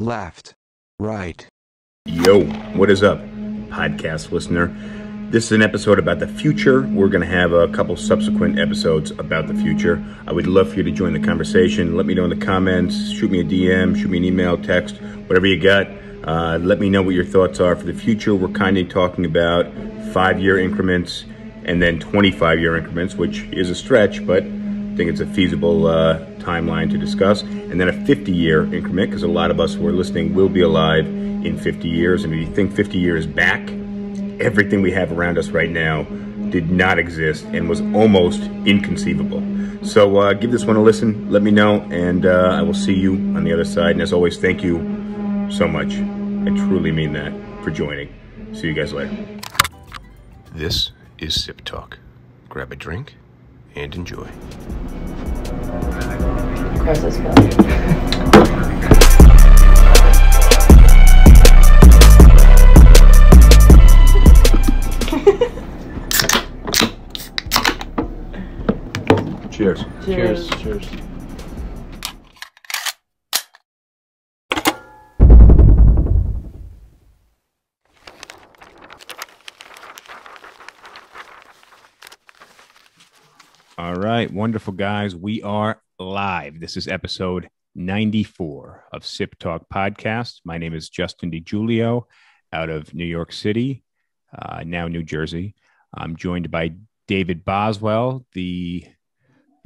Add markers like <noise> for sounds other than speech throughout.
left, right. Yo, what is up, podcast listener? This is an episode about the future. We're going to have a couple subsequent episodes about the future. I would love for you to join the conversation. Let me know in the comments. Shoot me a DM, shoot me an email, text, whatever you got. Uh, let me know what your thoughts are for the future. We're kind of talking about five year increments and then 25 year increments, which is a stretch, but I think it's a feasible uh, timeline to discuss. And then a 50 year increment, because a lot of us who are listening will be alive in 50 years. And if you think 50 years back, everything we have around us right now did not exist and was almost inconceivable. So uh, give this one a listen. Let me know, and uh, I will see you on the other side. And as always, thank you so much. I truly mean that for joining. See you guys later. This is Sip Talk. Grab a drink and enjoy. Crisis film. Cheers. Cheers. Cheers. All right, wonderful guys. We are live. This is episode 94 of Sip Talk Podcast. My name is Justin DiGiulio out of New York City, uh, now New Jersey. I'm joined by David Boswell, the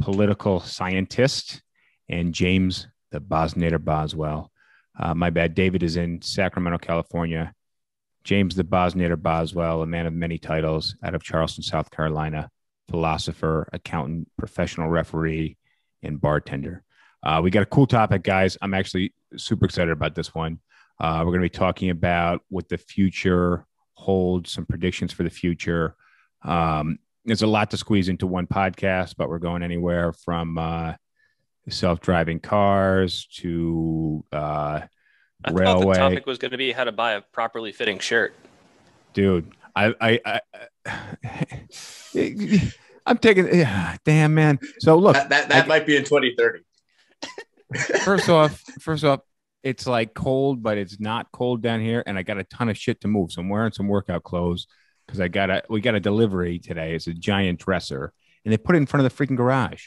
political scientist, and James, the Bosnator Boswell. Uh, my bad. David is in Sacramento, California. James, the Bosnator Boswell, a man of many titles out of Charleston, South Carolina philosopher, accountant, professional referee, and bartender. Uh, we got a cool topic, guys. I'm actually super excited about this one. Uh, we're going to be talking about what the future holds, some predictions for the future. Um, there's a lot to squeeze into one podcast, but we're going anywhere from uh, self-driving cars to uh, I railway. thought the topic was going to be how to buy a properly fitting shirt. dude. I, I, I, <laughs> I'm taking. Yeah, damn, man. So look, That that, that I- might be in 2030. first off, first off, it's like cold, but it's not cold down here, and I got a ton of shit to move. So I'm wearing some workout clothes because I got a we got a delivery today. It's a giant dresser, and they put it in front of the freaking garage.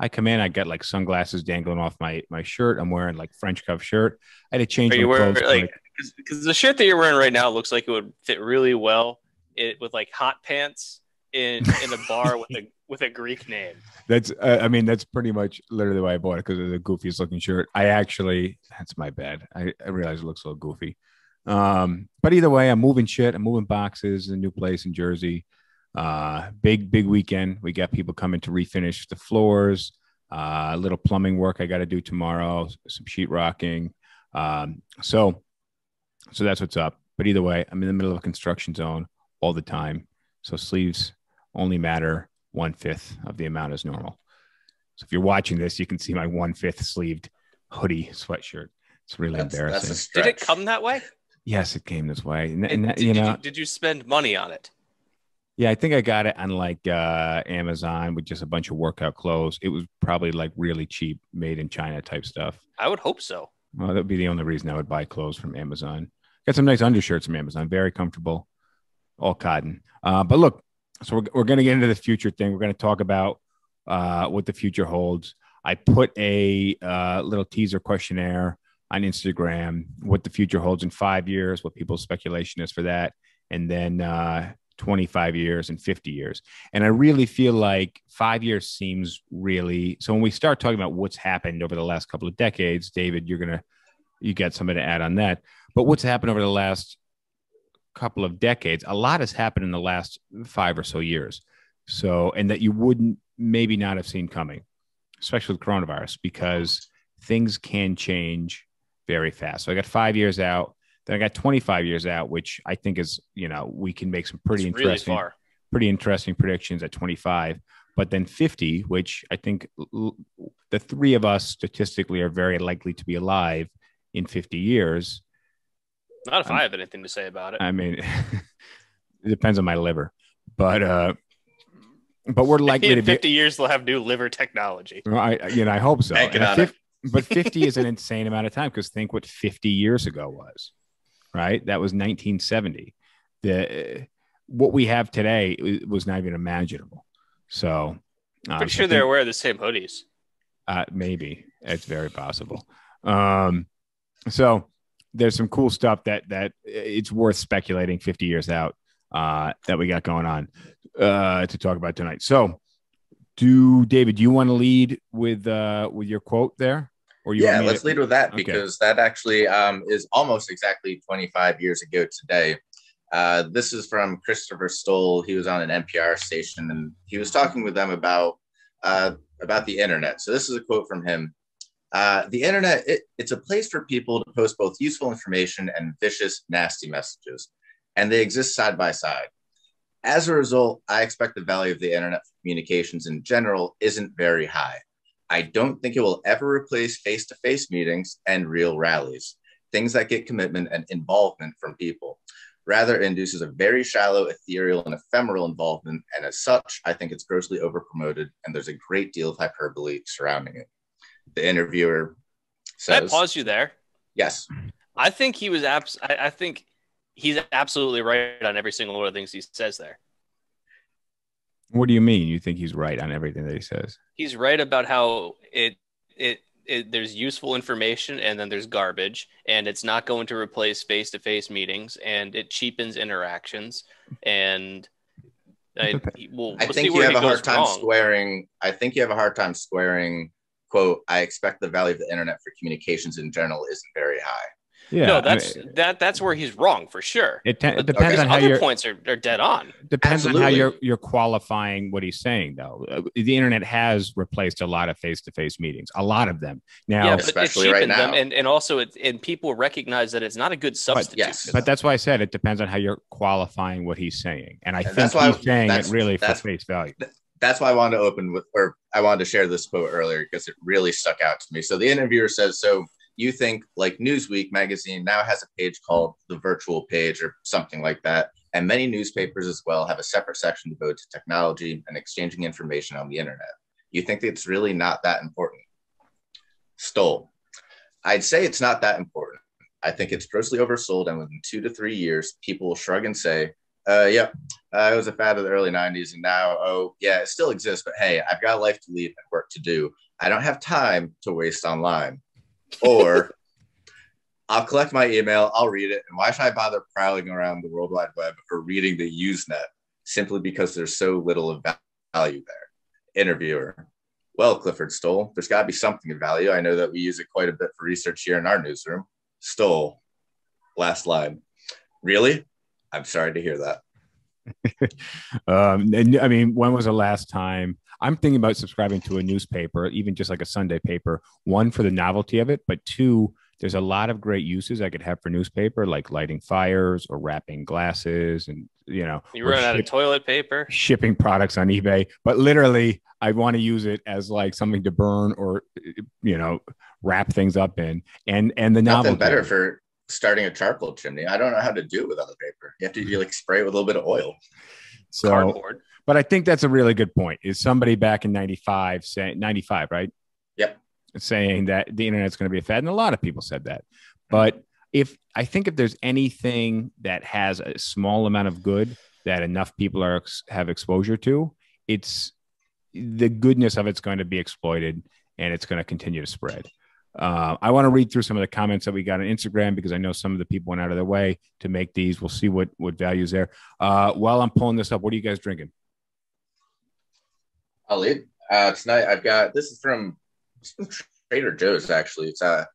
I come in, I got like sunglasses dangling off my my shirt. I'm wearing like French cuff shirt. I had to change Are my you wearing clothes. like because the shirt that you're wearing right now looks like it would fit really well it with like hot pants in in a bar with a <laughs> with a Greek name. That's, uh, I mean, that's pretty much literally why I bought it because of the goofiest looking shirt. I actually, that's my bad. I, I realize it looks a little goofy. Um, but either way, I'm moving shit. I'm moving boxes, in a new place in Jersey. Uh, big, big weekend. We got people coming to refinish the floors, uh, a little plumbing work I got to do tomorrow, some sheetrocking. Um, so, so that's what's up. But either way, I'm in the middle of a construction zone all the time. So sleeves only matter one fifth of the amount as normal. So if you're watching this, you can see my one fifth sleeved hoodie sweatshirt. It's really That's, embarrassing. that's Did it come that way? yes, it came this way. And, And and that- did, you did know, you, did you spend money on it? yeah, I think I got it on like uh, Amazon with just a bunch of workout clothes. It was probably like really cheap, made in China type stuff. I would hope so. Well, that'd be the only reason I would buy clothes from Amazon. Got some nice undershirts from Amazon, very comfortable, all cotton. Uh, but look, so we're, we're going to get into the future thing. We're going to talk about uh, what the future holds. I put a uh, little teaser questionnaire on Instagram, what the future holds in five years, what people's speculation is for that, and then uh, 25 years and 50 years. And I really feel like five years seems really so when we start talking about what's happened over the last couple of decades, David, you're gonna you got somebody to add on that. But what's happened over the last couple of decades, a lot has happened in the last five or so years. So, and that you wouldn't maybe not have seen coming, especially with coronavirus, because things can change very fast. So I got five years out. Then I got 25 years out, which I think is, you know, we can make some pretty It's interesting far. pretty interesting predictions at 25 but then 50 which i think the three of us statistically are very likely to be alive in 50 years Not if Um, I have anything to say about it. i mean <laughs> it depends on my liver but uh but we're <laughs> likely to be 50 years, they'll have new liver technology. Well, I, you know, I hope so. Banking And at on it. fif- but 50 is an insane amount of time because think what 50 years ago was, right? That was 1970. The what we have today was not even imaginable. So, I'm um, Pretty sure think- they're wearing the same hoodies. uh, maybe it's very possible. Um, so there's some cool stuff that that it's worth speculating 50 years out uh, that we got going on uh, to talk about tonight. So, do David, do you want to lead with uh, with your quote there, or you yeah, let's to- lead with that Okay. because that actually um, is almost exactly 25 years ago today. Uh, this is from Christopher Stoll. He was on an NPR station and he was talking with them about uh, about the internet. So this is a quote from him. Uh, the internet, it, it's a place for people to post both useful information and vicious, nasty messages, and they exist side by side. As a result, I expect the value of the internet for communications in general isn't very high. I don't think it will ever replace face to face meetings and real rallies, things that get commitment and involvement from people. Rather, it induces a very shallow, ethereal, and ephemeral involvement. And as such, I think it's grossly overpromoted, and there's a great deal of hyperbole surrounding it. The interviewer Can I pause you there? Yes, I think he was abs- I, I think he's absolutely right on every single one of the things he says there. What do you mean? You think he's right on everything that he says? He's right about how it it, it there's useful information and then there's garbage and it's not going to replace face-to-face meetings and it cheapens interactions and I, well, I we'll see think you have a hard time wrong. squaring. I think you have a hard time squaring. "Quote: I expect the value of the internet for communications in general isn't very high." Yeah, no, I that's mean, that that's where he's wrong for sure. it, te- it depends his on how other you're points are, are dead on. depends on how you're you're qualifying what he's saying though Uh, the internet has replaced a lot of face-to-face meetings a lot of them now yeah, but it especially right cheapened them, now. and, and also it and people recognize that it's not a good substitute. yes. but that's why i said it depends on how you're qualifying what he's saying and i And think that's why- he's saying it that's- really for face value that's why I wanted to open with, or I wanted to share this quote earlier because it really stuck out to me. So the interviewer says, "So you think like Newsweek magazine now has a page called the virtual page or something like that, and many newspapers as well have a separate section devoted to technology and exchanging information on the internet. You think it's really not that important?" Stoll. I'd say it's not that important. I think it's grossly oversold, and within two to three years, people will shrug and say, uh, yep, uh, it was a fad of the early 90s. And now, oh, yeah, it still exists. But hey, I've got a life to lead and work to do. I don't have time to waste online. Or <laughs> I'll collect my email, I'll read it. And why should I bother prowling around the World Wide Web or reading the Usenet simply because there's so little of value there? Interviewer. Well, Clifford Stoll, there's got to be something of value. I know that we use it quite a bit for research here in our newsroom. Stoll. Last line. Really? I'm sorry to hear that. <laughs> um and i mean when was the last time i'm thinking about subscribing to a newspaper even just like a sunday paper one for the novelty of it but two there's a lot of great uses i could have for newspaper like lighting fires or wrapping glasses and you know you run out of toilet paper. shipping products on ebay but literally i want to use it as like something to burn or you know wrap things up in and and the novelty Nothing better for starting a charcoal chimney. I don't know how to do it without the paper. You have to you like spray it with a little bit of oil. so cardboard. but i think that's a really good point is somebody back in 95 saying 95 right Yep. saying that the internet's going to be a fad and a lot of people said that but if i think if there's anything that has a small amount of good that enough people are have exposure to it's the goodness of it's going to be exploited and it's going to continue to spread uh, I want to read through some of the comments that we got on Instagram because I know some of the people went out of their way to make these. We'll see what what values there. Uh, while I'm pulling this up, what are you guys drinking? I'll lead. Uh, tonight I've got this is from, Trader Joe's actually. It's a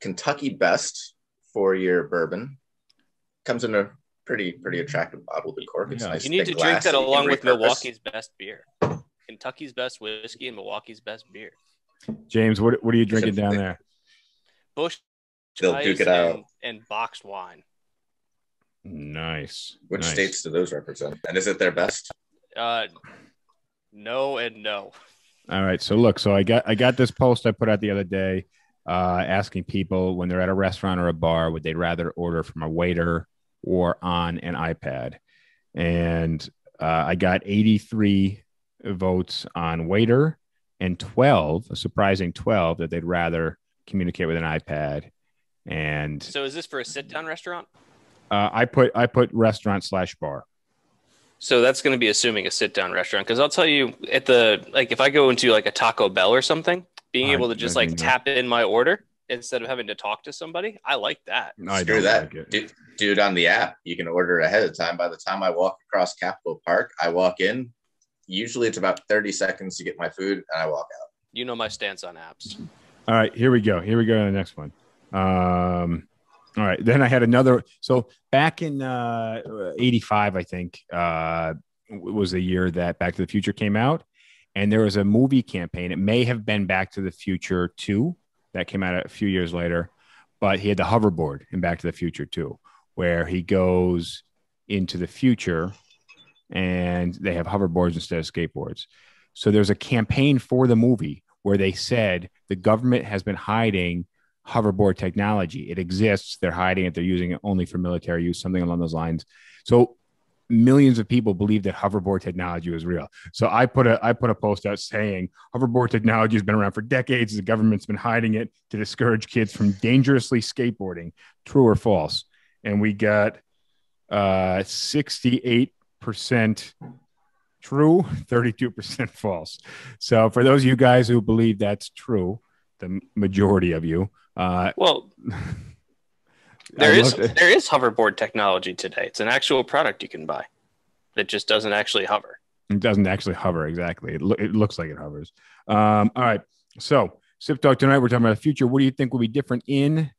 Kentucky Best four year bourbon. Comes in a pretty pretty attractive bottle to cork. It's Yeah. nice. You need to drink that along with repurpose. Milwaukee's best beer, Kentucky's best whiskey, and Milwaukee's best beer. James, what what are you drinking down there? Busch They'll Ice duke it and, out. and boxed wine. Nice. Which nice. states do those represent? And is it their best? Uh, no and no. All right. So look, so I got I got this post I put out the other day, uh, asking people when they're at a restaurant or a bar, would they rather order from a waiter or on an iPad? And uh, I got 83 votes on waiter and 12, a surprising 12, that they'd rather communicate with an iPad. And So is this for a sit down restaurant? uh, I put I put restaurant slash bar. So that's going to be assuming a sit down restaurant because I'll tell you at the like if I go into like a Taco Bell or something, being I- able to just like mean, tap in my order instead of having to talk to somebody, I like that. No, I Screw don't that. like it. Do, do it on the app. You can order ahead of time. By the time I walk across Capitol Park, I walk in. Usually it's about 30 seconds to get my food and I walk out. You know my stance on apps. All right, here we go. Here we go to the next one. Um, all right, then I had another. So back in uh, '85, I think uh, was the year that Back to the Future came out, and there was a movie campaign. It may have been Back to the Future Two that came out a few years later, but he had the hoverboard in Back to the Future Two, where he goes into the future, and they have hoverboards instead of skateboards. So there's a campaign for the movie where they said the government has been hiding hoverboard technology. It exists. They're hiding it. They're using it only for military use, something along those lines. So millions of people believe that hoverboard technology was real. So I put a I put a post out saying hoverboard technology has been around for decades. The government's been hiding it to discourage kids from dangerously skateboarding. True or false? And we got uh 68% true, 32% <laughs> false. So for those of you guys who believe that's true, the majority of you, uh, Well, <laughs> there is at- there is hoverboard technology today. It's an actual product you can buy that just doesn't actually hover. It doesn't actually hover exactly. It, lo- it looks like it hovers. Um, all right. So, Sip Talk tonight, we're talking about the future. What do you think will be different in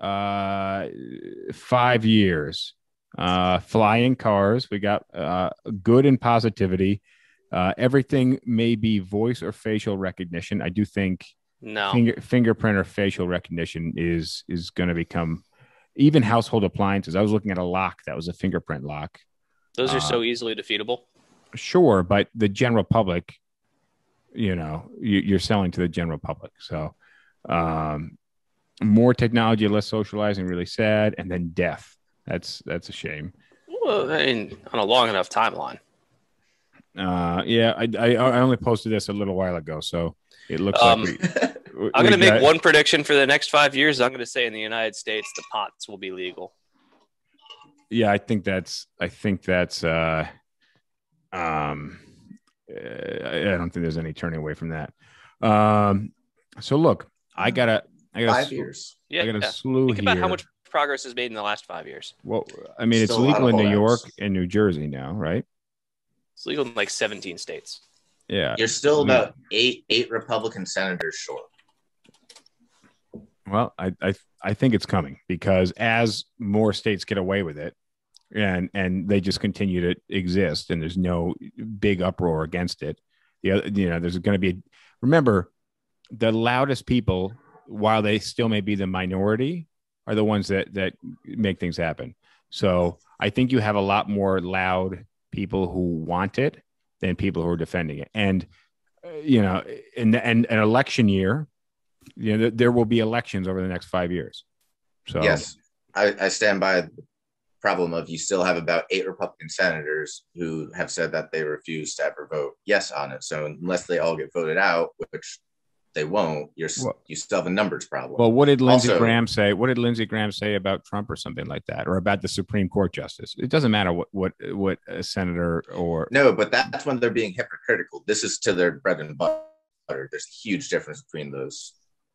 uh, five years? Uh, flying cars. We got uh, good and positivity. Uh, everything may be voice or facial recognition. I do think No. finger, fingerprint or facial recognition is is going to become even household appliances. I was looking at a lock that was a fingerprint lock. Those are uh, so easily defeatable. sure but the general public you know you, you're selling to the general public so um more technology less socializing really sad and then death that's that's a shame Well, I mean, on a long enough timeline. uh yeah i i, I only posted this a little while ago so it looks Um, like <laughs> we, I'm going to make got- one prediction for the next five years. I'm going to say in the United States, the pots will be legal. yeah i think that's i think that's uh um uh, i don't think there's any turning away from that um so look i gotta i gotta Five years. Yeah. i got a yeah. slew Think here about how much progress is made in the last five years. well i mean it's Still a legal in new york holdouts. and new jersey now right It's legal in like 17 states. yeah You're still about eight eight Republican senators short. Well, I, I I think it's coming because as more states get away with it, and and they just continue to exist, and there's no big uproar against it. The other, you know, there's going to be. Remember, the loudest people, while they still may be the minority, are the ones that that make things happen. So I think you have a lot more loud people who want it than people who are defending it, and uh, you know, in and an election year you know, there, will be elections over the next five years. So Yes, I, I stand by the problem of you still have about eight Republican senators who have said that they refuse to ever vote yes on it. So unless they all get voted out, which they won't, you're Well- you still have a numbers problem. well, what did Lindsey Also- Graham say? What did Lindsey Graham say about Trump or something like that, or about the Supreme Court justice? It doesn't matter what what what a senator or no, but that's when they're being hypocritical. This is to their bread and butter. There's a huge difference between those.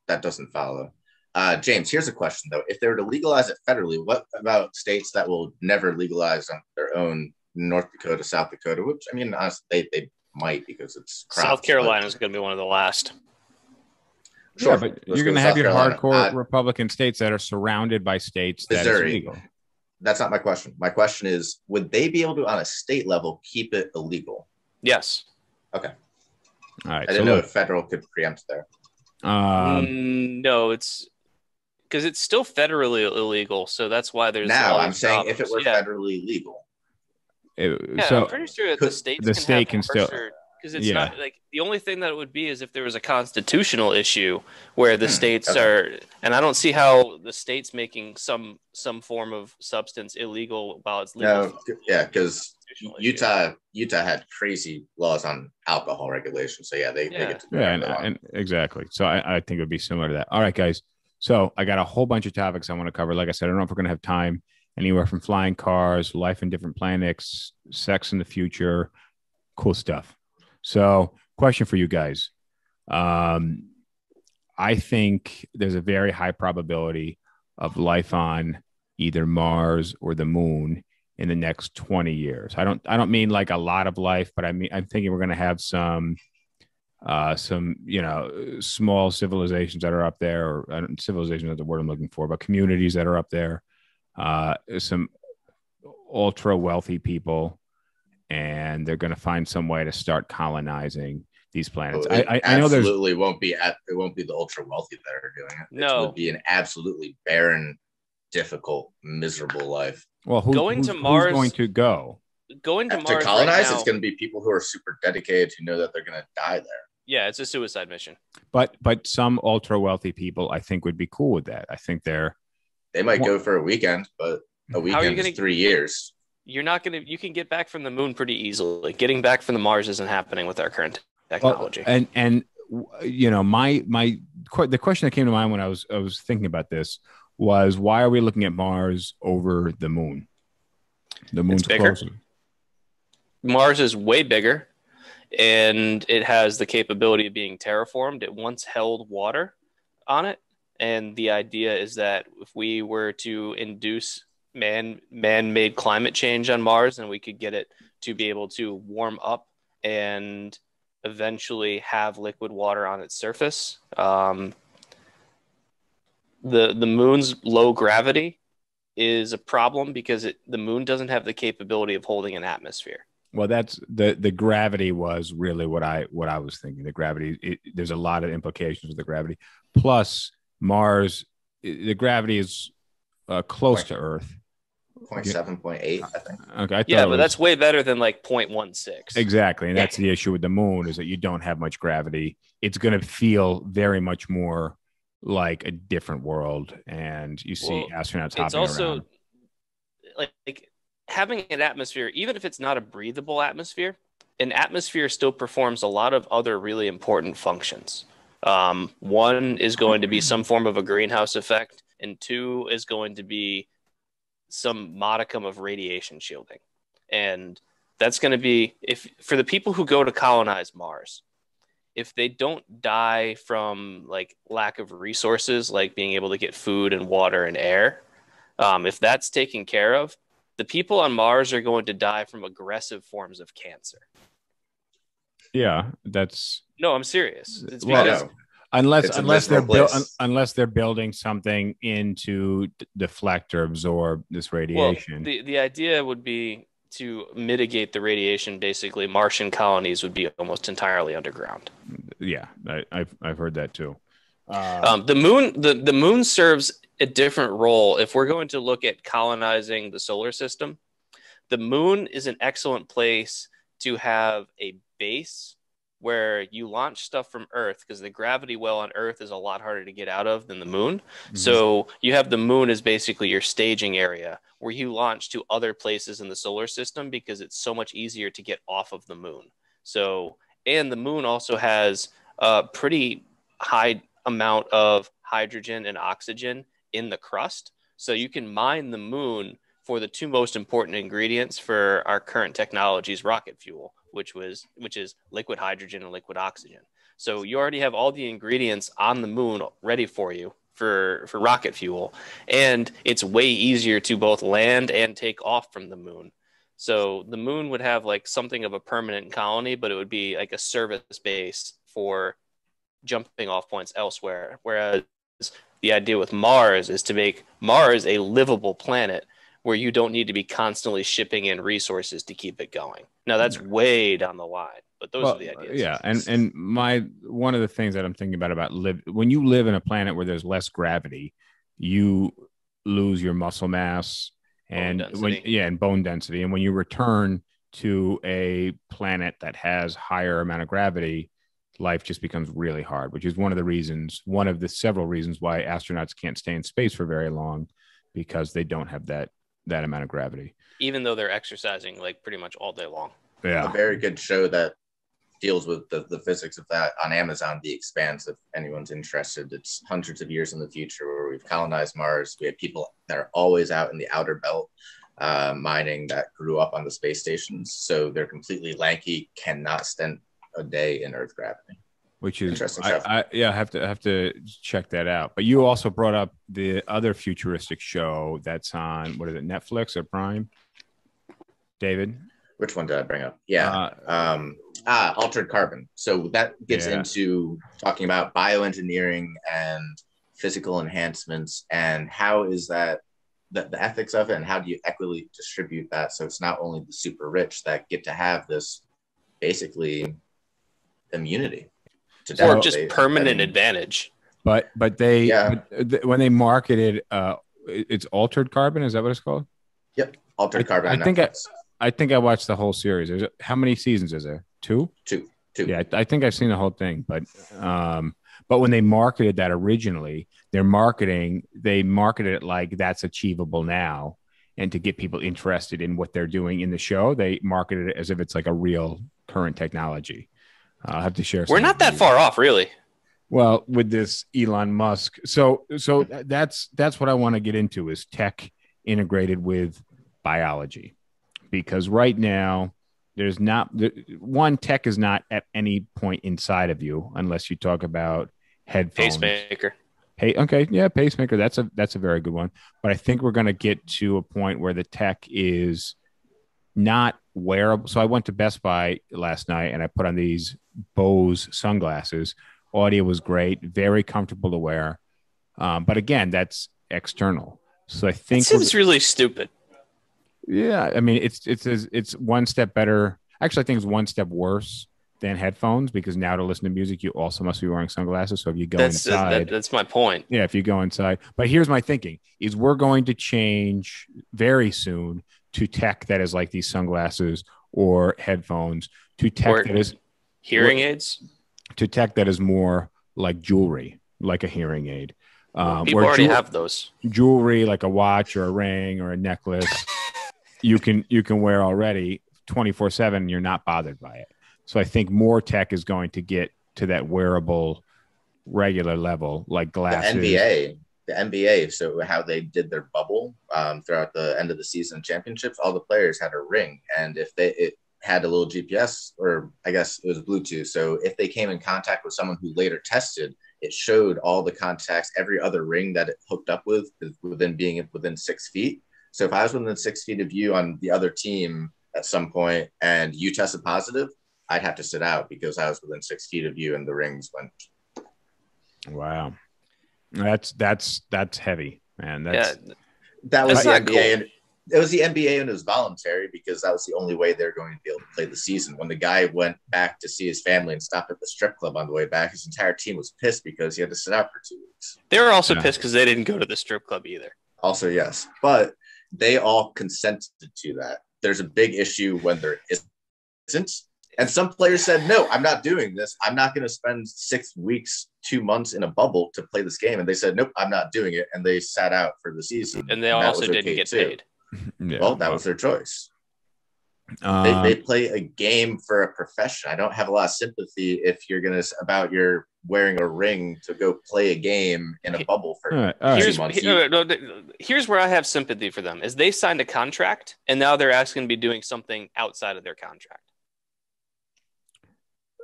That doesn't follow. Uh, James, here's a question though: If they were to legalize it federally, what about states that will never legalize on their own? North Dakota, South Dakota, which I mean, honestly, they, they might because it's crops, South Carolina is going to be one of the last. Yeah, Sure, but let's you're going to South have your Carolina. hardcore Uh, Republican states that are surrounded by states that Missouri. is legal. that's not my question. My question is, would they be able to, on a state level, keep it illegal? Yes. Okay. All right, I didn't know look, if federal could preempt there. um, Mm, no, it's because it's still federally illegal. So that's why there's now, I'm these saying if it were yeah. federally legal, it- Yeah, so I'm pretty sure that the the can state have can still- harsher because it's Yeah. not like the only thing that it would be is if there was a constitutional issue where the <clears throat> states are, and I don't see how the states making some some form of substance illegal while it's legal. No, yeah, because Constitutional issue. Utah Utah had crazy laws on alcohol regulation. So yeah, they, they Yeah. get to Yeah, and, and exactly. So I, I think it would be similar to that. All right, guys. So I got a whole bunch of topics I want to cover. Like I said, I don't know if we're going to have time. Anywhere from flying cars, life in different planets, sex in the future, cool stuff. So, question for you guys. Um, I think there's a very high probability of life on either Mars or the moon in the next 20 years. I don't I don't mean like a lot of life, but I mean I'm thinking we're going to have some uh some, you know, small civilizations that are up there or I don't, civilization is the word I'm looking for, but communities that are up there. Uh some ultra wealthy people and they're going to find some way to start colonizing these planets. It I, I, I know there's absolutely won't be it won't be the ultra wealthy that are doing it. No, It No. would be an absolutely barren, difficult, miserable life. well who, Going who's, to who's Mars- going to go. going to to Mars colonize, right now, it's going to be people who are super dedicated who know that they're going to die there. yeah, it's a suicide mission. But but some ultra wealthy people I think would be cool with that. I think they're They might Well- go for a weekend, but a How are weekend gonna- is three years. You're not gonna. You can get back from the moon pretty easily. Getting back from the Mars isn't happening with our current technology. and and you know my my the question that came to mind when I was I was thinking about this was why are we looking at Mars over the moon? The moon's bigger. closer. Mars is way bigger and it has the capability of being terraformed. It once held water on it. And the idea is that if we were to induce man man made climate change on Mars, and we could get it to be able to warm up and eventually have liquid water on its surface. Um, the the moon's low gravity is a problem because it, the moon doesn't have the capability of holding an atmosphere. Well, that's the the gravity was really what I what I was thinking. The gravity. It, there's a lot of implications with the gravity. Plus, Mars, the gravity is uh, close Right. to Earth. Point seven, point eight, I think. Okay, I Yeah, but was- that's way better than like 0.16. Exactly. And that's the issue with the moon is that you don't have much gravity. It's going to feel very much more like a different world. And you see Well, astronauts It's also around. like, like having an atmosphere, even if it's not a breathable atmosphere, an atmosphere still performs a lot of other really important functions. Um, one is going to be some form of a greenhouse effect, and two is going to be some modicum of radiation shielding. And that's going to be if for the people who go to colonize Mars, if they don't die from like lack of resources, like being able to get food and water and air, um, if that's taken care of, the people on Mars are going to die from aggressive forms of cancer. Yeah. That's No, I'm serious. It's because know. Unless It's unless they're miserable built unless they're building something into d- deflect or absorb this radiation. well, radiation. the, the idea would be to mitigate the radiation. Basically, Martian colonies would be almost entirely underground. yeah, I, I've I've heard that too. Uh, Um, the moon, the, the moon serves a different role. If we're going to look at colonizing the solar system, the moon is an excellent place to have a base where you launch stuff from Earth because the gravity well on Earth is a lot harder to get out of than the moon. Mm-hmm. So you have the moon as basically your staging area where you launch to other places in the solar system because it's so much easier to get off of the moon. So, and the moon also has a pretty high amount of hydrogen and oxygen in the crust. So you can mine the moon for the two most important ingredients for our current technologies rocket fuel, which was which is liquid hydrogen and liquid oxygen. So you already have all the ingredients on the moon ready for you for for rocket fuel and it's way easier to both land and take off from the moon. So the moon would have like something of a permanent colony, but it would be like a service base for jumping off points elsewhere. Whereas the idea with Mars is to make Mars a livable planet where you don't need to be constantly shipping in resources to keep it going. Now that's way down the line, but those well, are the ideas. Yeah, and and my one of the things that I'm thinking about about live when you live in a planet where there's less gravity, you lose your muscle mass and when yeah, and bone density, and when you return to a planet that has higher amount of gravity, life just becomes really hard, which is one of the reasons, one of the several reasons why astronauts can't stay in space for very long because they don't have that that amount of gravity. Even though they're exercising like pretty much all day long. Yeah. A very good show that deals with the, the physics of that on Amazon, The Expanse, if anyone's interested. It's hundreds of years in the future where we've colonized Mars. We have people that are always out in the outer belt uh, mining that grew up on the space stations. So they're completely lanky, cannot stand a day in Earth gravity. Which is Interesting I, stuff. I, yeah, I have to I have to check that out. But you also brought up the other futuristic show that's on what is it, Netflix or Prime? David? Which one did I bring up? Yeah. Uh, um, ah, altered carbon. So that gets Yeah. into talking about bioengineering and physical enhancements and how is that the, the ethics of it and how do you equitably distribute that so it's not only the super rich that get to have this basically immunity to Or just They- permanent I mean, advantage. but but they Yeah. but th- when they marketed uh it's altered carbon, is that what it's called? Yep, altered I- carbon I think I- I think I watched the whole series. Is it, how many seasons is there? Two? two two Yeah, I, I think I've seen the whole thing, but um, but when they marketed that originally, their marketing they marketed it like that's achievable now, and to get people interested in what they're doing in the show, they marketed it as if it's like a real current technology. I'll have to share. We're not that far off, really. Well, with this Elon Musk, so so that's that's what I want to get into is tech integrated with biology, because right now there's not one tech is not at any point inside of you unless you talk about headphones. Pacemaker. Hey, okay, yeah, pacemaker. That's a that's a very good one. But I think we're going to get to a point where the tech is not wearable. So I went to Best Buy last night and I put on these Bose sunglasses. Audio was great, very comfortable to wear. Um, but again, that's external. So I think we're- seems really stupid. yeah, I mean it's it's it's one step better. Actually, I think it's one step worse than headphones because now to listen to music, you also must be wearing sunglasses. So if you go That's inside, that, that's my point. yeah, if you go inside. But here's my thinking: is we're going to change very soon to tech that is like these sunglasses or headphones to tech Or- that is Hearing What- aids. to tech that is more like jewelry, like a hearing aid. Um, People where already jewel- have those. jewelry like a watch or a ring or a necklace <laughs> you can you can wear already 24 7 you're not bothered by it so i think more tech is going to get to that wearable regular level like glasses the NBA, the NBA. So how they did their bubble um, throughout the end of the season championships, all the players had a ring, and if they it had a little GPS or I guess it was Bluetooth. So if they came in contact with someone who later tested, it showed all the contacts, every other ring that it hooked up with, within being within six feet. So if I was within six feet of you on the other team at some point, and you tested positive. I'd have to sit out because I was within six feet of you and the rings went wow that's that's that's heavy man that's yeah, That was That's the NBA, cool. and it was the NBA, and it was voluntary because that was the only way they're going to be able to play the season. When the guy went back to see his family and stopped at the strip club on the way back, his entire team was pissed because he had to sit out for two weeks. they were also Yeah. pissed because they didn't go to the strip club either. Also, yes, but they all consented to that. There's a big issue when there isn't. And some players said, no, I'm not doing this. I'm not going to spend six weeks, two months in a bubble to play this game. And they said, nope, I'm not doing it. And they sat out for the season. And they that also didn't okay get too. paid. <laughs> yeah, Well, that was their choice. uh, they, they play a game for a profession. I don't have a lot of sympathy if you're gonna about you're wearing a ring to go play a game in a bubble for. all right, all right. Here's, months, he- you- uh, no, here's where I have sympathy for them is they signed a contract and now they're asking to be doing something outside of their contract.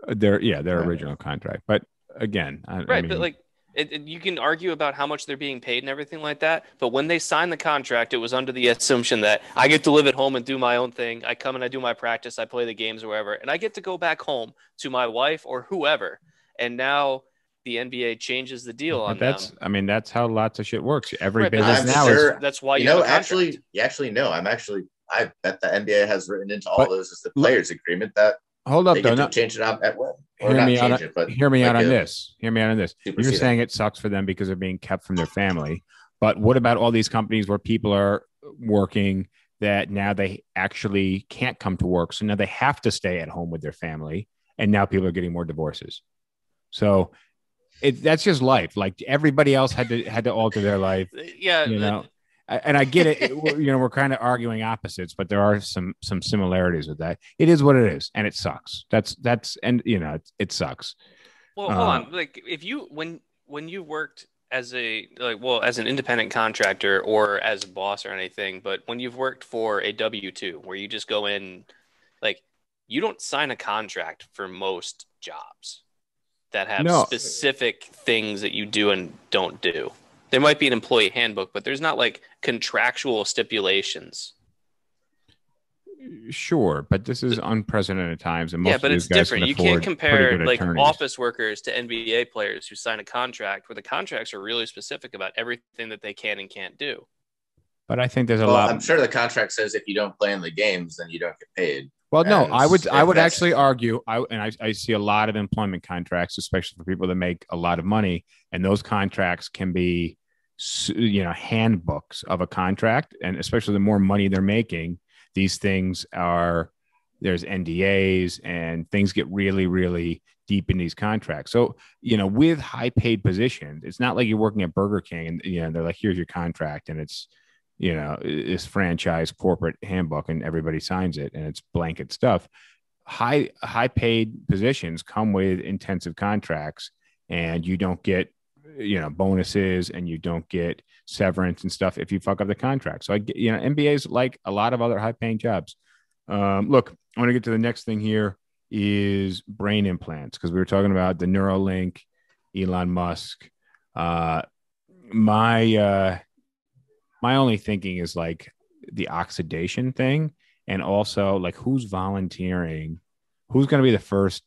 their yeah their Right. original contract but again I, I Right, mean, but like it, it- you can argue about how much they're being paid and everything like that. But when they signed the contract, it was under the assumption that I get to live at home and do my own thing. I come and I do my practice, I play the games or wherever, and I get to go back home to my wife or whoever. And now the NBA changes the deal on but that's them. i mean that's how lots of shit works every Right, business I'm now sure- is That's why you, you know, have a actually, you actually know. I'm actually. I bet the NBA has written into all But- those as the players' agreement that hold up they though get to no, change it out at will, hear me out on, it, but hear me out on this hear me out on this you're supersede it. saying it sucks for them because they're being kept from their family but what about all these companies where people are working that now they actually can't come to work. So now they have to stay at home with their family. And now people are getting more divorces. So it, that's just life. Like everybody else had to had to alter their life. Yeah, You know, I- and I get it. it- you know, we're kind of arguing opposites, but there are some some similarities with that. It is what it is, and it sucks. That's that's and you know it, it sucks. Well, hold Uh, on. Like, if you when when you worked as a like, well, as an independent contractor or as a boss or anything, but when you've worked for a W two, where you just go in, like, you don't sign a contract for most jobs that have No. specific things that you do and don't do. There might be an employee handbook, but there's not like contractual stipulations. Sure, but this is unprecedented times, and most yeah, of but these it's guys different. can You can't compare like attorneys. office workers to NBA players who sign a contract where the contracts are really specific about everything that they can and can't do. But I think there's a Well, lot. I'm sure the contract says if you don't play in the games, then you don't get paid. Well, no, And I would I would actually argue I and I, I see a lot of employment contracts, especially for people that make a lot of money, and those contracts can be s- you know handbooks of a contract, and especially the more money they're making, these things are there's NDAs and things get really really deep in these contracts. So you know with high paid positions, it's not like you're working at Burger King and you know they're like here's your contract and it's you know this franchise corporate handbook and everybody signs it and it's blanket stuff high high paid positions come with intensive contracts and you don't get you know bonuses and you don't get severance and stuff if you fuck up the contract. So i get- you know nba is like a lot of other high paying jobs. Um, look i want to get to the next thing here is brain implants because we were talking about the neuralink elon musk. Uh, my uh, my only thinking is like the oxidation thing and also like who's volunteering? Who's going to be the first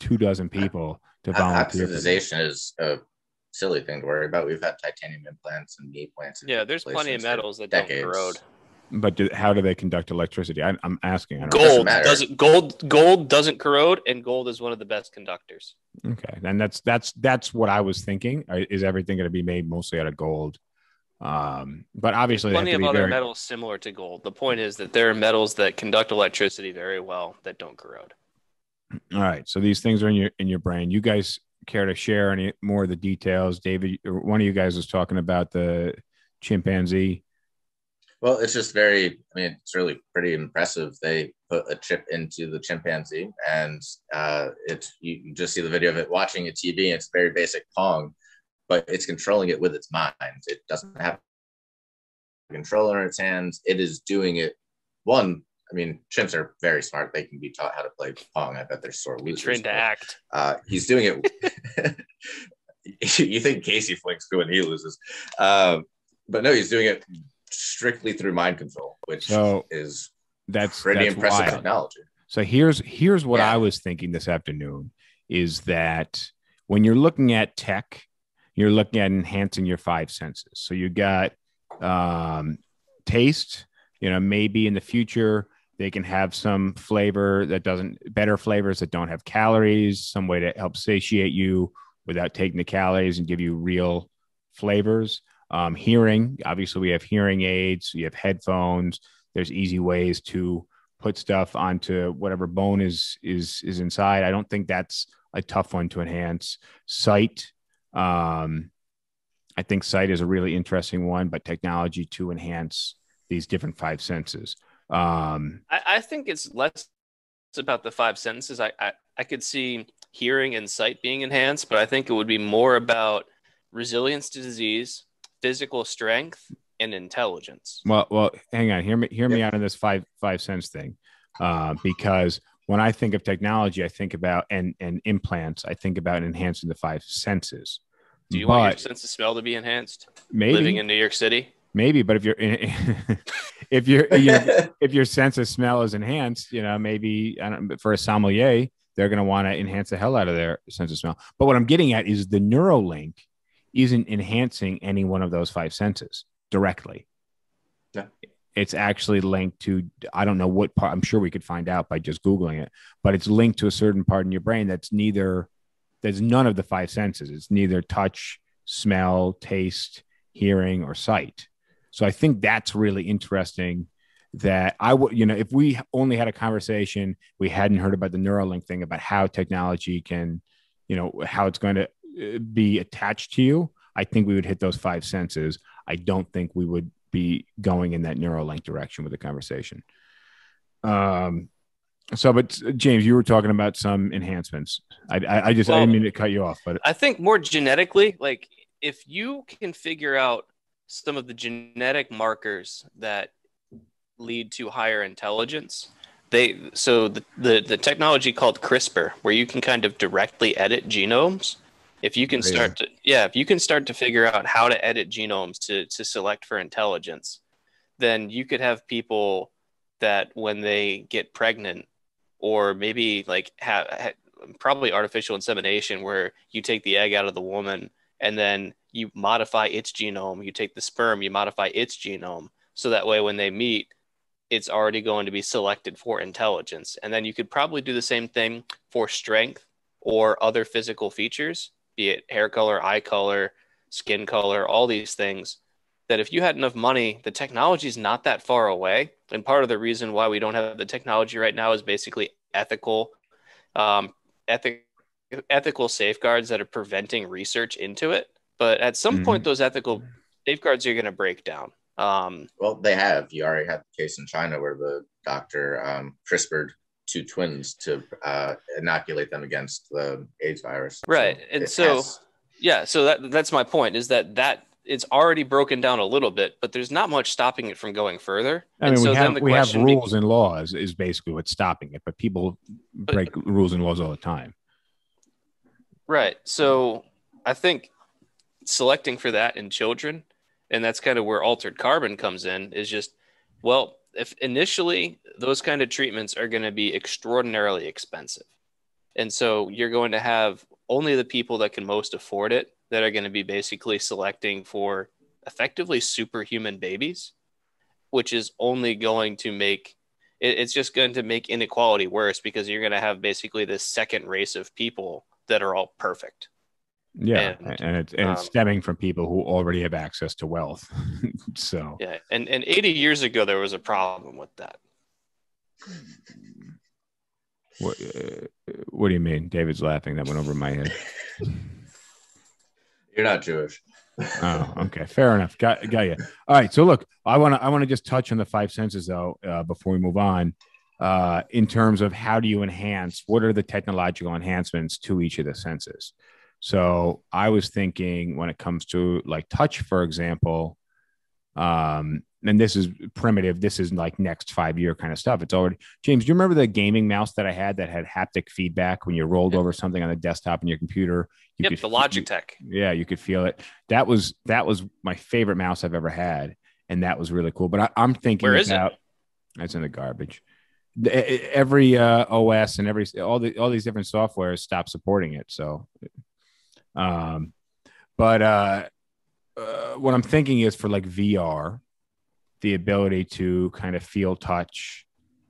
two dozen people to volunteer is a silly thing to worry about. We've had titanium implants and knee implants. in Yeah, there's plenty of metals that don't corrode. but do, how do they conduct electricity I, i'm asking I don't Doesn't Gold matter. doesn't gold gold doesn't corrode, and gold is one of the best conductors. okay and that's that's that's what i was thinking is everything going to be made mostly out of gold um but obviously they Plenty of other very- metals similar to gold. The point is that there are metals that conduct electricity very well that don't corrode. All right. So these things are in your in your brain. You guys care to share any more of the details? David, one of you guys was talking about the chimpanzee. Well, it's just very, I mean, it's really pretty impressive. They put a chip into the chimpanzee and uh, it's, you can just see the video of it watching a TV. It's very basic Pong, but it's controlling it with its mind. It doesn't have a controller in its hands. It is doing it. One, I mean, chimps are very smart. They can be taught how to play Pong. I bet they're sore Be losers. trained to act. uh, he's doing it. <laughs> <laughs> you think Casey flinks when he loses, um, but no, he's doing it strictly through mind control, which So is that's pretty that's impressive wild. technology. So here's here's what Yeah. I was thinking this afternoon is that when you're looking at tech, you're looking at enhancing your five senses. So you got um, taste. You know, maybe in the future they can have some flavor that doesn't better flavors that don't have calories, some way to help satiate you without taking the calories and give you real flavors. Um, hearing, obviously, we have hearing aids, you have headphones. There's easy ways to put stuff onto whatever bone is is is inside. I don't think that's a tough one to enhance. Sight, um, I think sight is a really interesting one, but technology to enhance these different five senses. Um, I, I think it's less about the five sentences. I, I I could see hearing and sight being enhanced, but I think it would be more about resilience to disease, physical strength, and intelligence. Well, well, hang on. Hear me, hear me out on this five five cents thing, uh, because when I think of technology, I think about and and implants. I think about enhancing the five senses. Do you want your sense of smell to be enhanced? maybe Living in New York City? Maybe, but if you're <laughs> if you're you know, <laughs> if your sense of smell is enhanced, you know, maybe I don't, for a sommelier, they're going to want to enhance the hell out of their sense of smell. But what I'm getting at is the Neuralink isn't enhancing any one of those five senses directly. Yeah. It's actually linked to I don't know what part. I'm sure we could find out by just googling it, but it's linked to a certain part in your brain that's neither. There's none of the five senses. It's neither touch, smell, taste, hearing, or sight. So I think that's really interesting. that I would, you know, if we only had a conversation, we hadn't heard about the Neuralink thing about how technology can, you know, how it's going to uh, be attached to you. I think we would hit those five senses. I don't think we would be going in that Neuralink direction with the conversation. Um, so, but James, you were talking about some enhancements. I, I, I just I didn't mean to cut you off, but I think more genetically, like if you can figure out some of the genetic markers that lead to higher intelligence, they so the, the, the technology called CRISPR, where you can kind of directly edit genomes. If you can start to yeah, if you can start to figure out how to edit genomes to to select for intelligence, then you could have people that when they get pregnant or maybe like have ha- probably artificial insemination where you take the egg out of the woman and then you modify its genome you take the sperm you modify its genome so that way when they meet it's already going to be selected for intelligence. And then you could probably do the same thing for strength or other physical features be it hair color eye color skin color all these things that if you had enough money the technology is not that far away. And part of the reason why we don't have the technology right now is basically ethical um, ethic, ethical safeguards that are preventing research into it but at some Mhm. point those ethical safeguards are going to break down um, Well, they have. You already had the case in China where the doctor um, CRISPRed two twins to uh, inoculate them against the AIDS virus. Right, and so- has- yeah so that that's my point is that that it's already broken down a little bit but there's not much stopping it from going further I And mean, so we then have the we have question be- rules and laws is basically what's stopping it, but people break rules and laws all the time. Right. So I think selecting for that in children, and that's kind of where altered carbon comes in, is just, well, if initially those kind of treatments are going to be extraordinarily expensive. And so you're going to have only the people that can most afford it that are going to be basically selecting for effectively superhuman babies, which is only going to make it's just going to make inequality worse because you're going to have basically this second race of people that are all perfect. Yeah, And, and, it's and it's um, stemming from people who already have access to wealth. <laughs> so Yeah. And and 80 years ago there was a problem with that. what uh, what do you mean? David's laughing. That went over my head. <laughs> You're not Jewish. Oh, okay, fair enough. Got got you. All right. So look, I want to I want to just touch on the five senses though uh, before we move on. Uh, in terms of how do you enhance? What are the technological enhancements to each of the senses? So I was thinking when it comes to like touch, for example, um, and this is primitive. This is like next five year kind of stuff. It's already James. Do you remember the gaming mouse that I had that had haptic feedback when you rolled Yep. over something on the desktop in your computer? You yep, could the f- you- Logitech. yeah, you could feel it. That was that was my favorite mouse I've ever had, and that was really cool. But I, I'm thinking Where is it? about that's in the garbage. Every uh, OS and every all the all these different softwares stop supporting it. So, um, but uh, uh, what I'm thinking is for like VR, the ability to kind of feel touch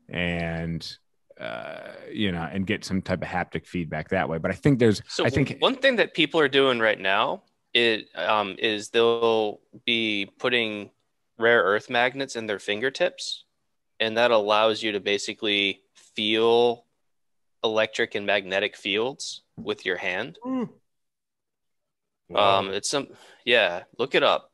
and uh, you know and get some type of haptic feedback that way. But I think there's So I think one thing that people are doing right now it um, is they'll be putting rare earth magnets in their fingertips, and that allows you to basically feel electric and magnetic fields with your hand. Um, it's some yeah, look it up.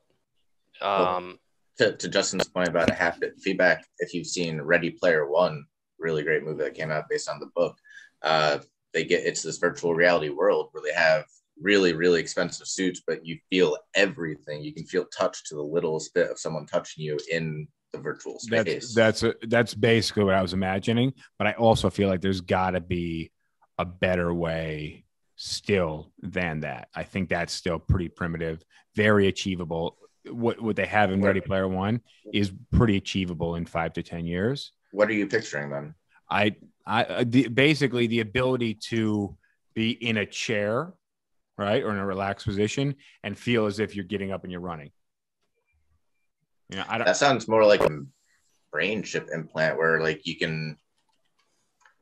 Um, To, to Justin's point about a haptic feedback, if you've seen Ready Player One, really great movie that came out based on the book, uh, they get it's this virtual reality world where they have really really expensive suits, but you feel everything. You can feel touch to the littlest bit of someone touching you in the virtual space. That's that's a, that's basically what I was imagining. But I also feel like there's got to be a better way still than that. I think that's still pretty primitive, very achievable. What what they have in Ready Player One is pretty achievable in five to ten years. what are you picturing then? I I uh, the, basically the ability to be in a chair, right, or in a relaxed position and feel as if you're getting up and you're running. You know, I don't. That sounds more like a brain chip implant where like you can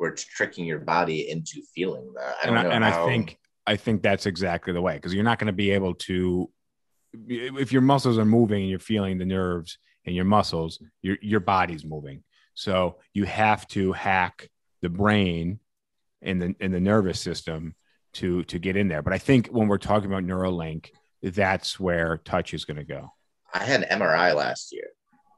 where it's tricking your body into feeling that. I don't and I, and how, I think I think that's exactly the way because you're not going to be able to if your muscles are moving and you're feeling the nerves and your muscles, your your body's moving. So you have to hack the brain and the in the nervous system to to get in there. But I think when we're talking about Neuralink, that's where touch is going to go. I had an MRI last year.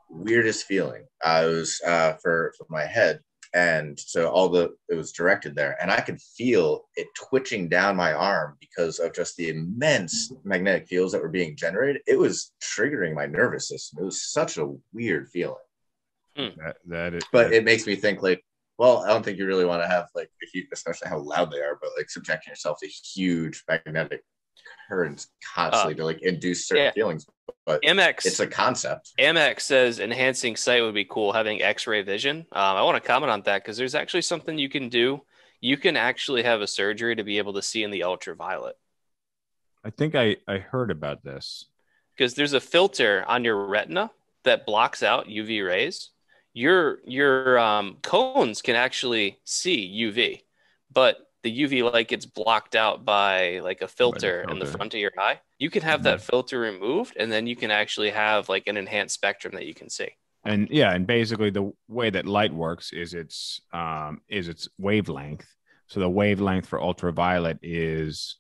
Weirdest feeling. I was uh, for for my head, and so all the it was directed there, and I could feel it twitching down my arm because of just the immense magnetic fields that were being generated. It was triggering my nervous system. It was such a weird feeling. Hmm. That that is, But it makes me think like, well, I don't think you really want to have like if you especially how loud they are, but like subjecting yourself to huge magnetic currents constantly ah. to like induce certain yeah. feelings. But Amex it's a concept. MX says enhancing sight would be cool, having X-ray vision. Um, I want to comment on that because there's actually something you can do. You can actually have a surgery to be able to see in the ultraviolet I think I I heard about this. because there's a filter on your retina that blocks out UV rays. Your your um, cones can actually see UV, but the UV light gets blocked out by like a filter in the front of your eye. You can have that filter removed, and then you can actually have like an enhanced spectrum that you can see. and yeah and basically the way that light works is its um is its wavelength so the wavelength for ultraviolet is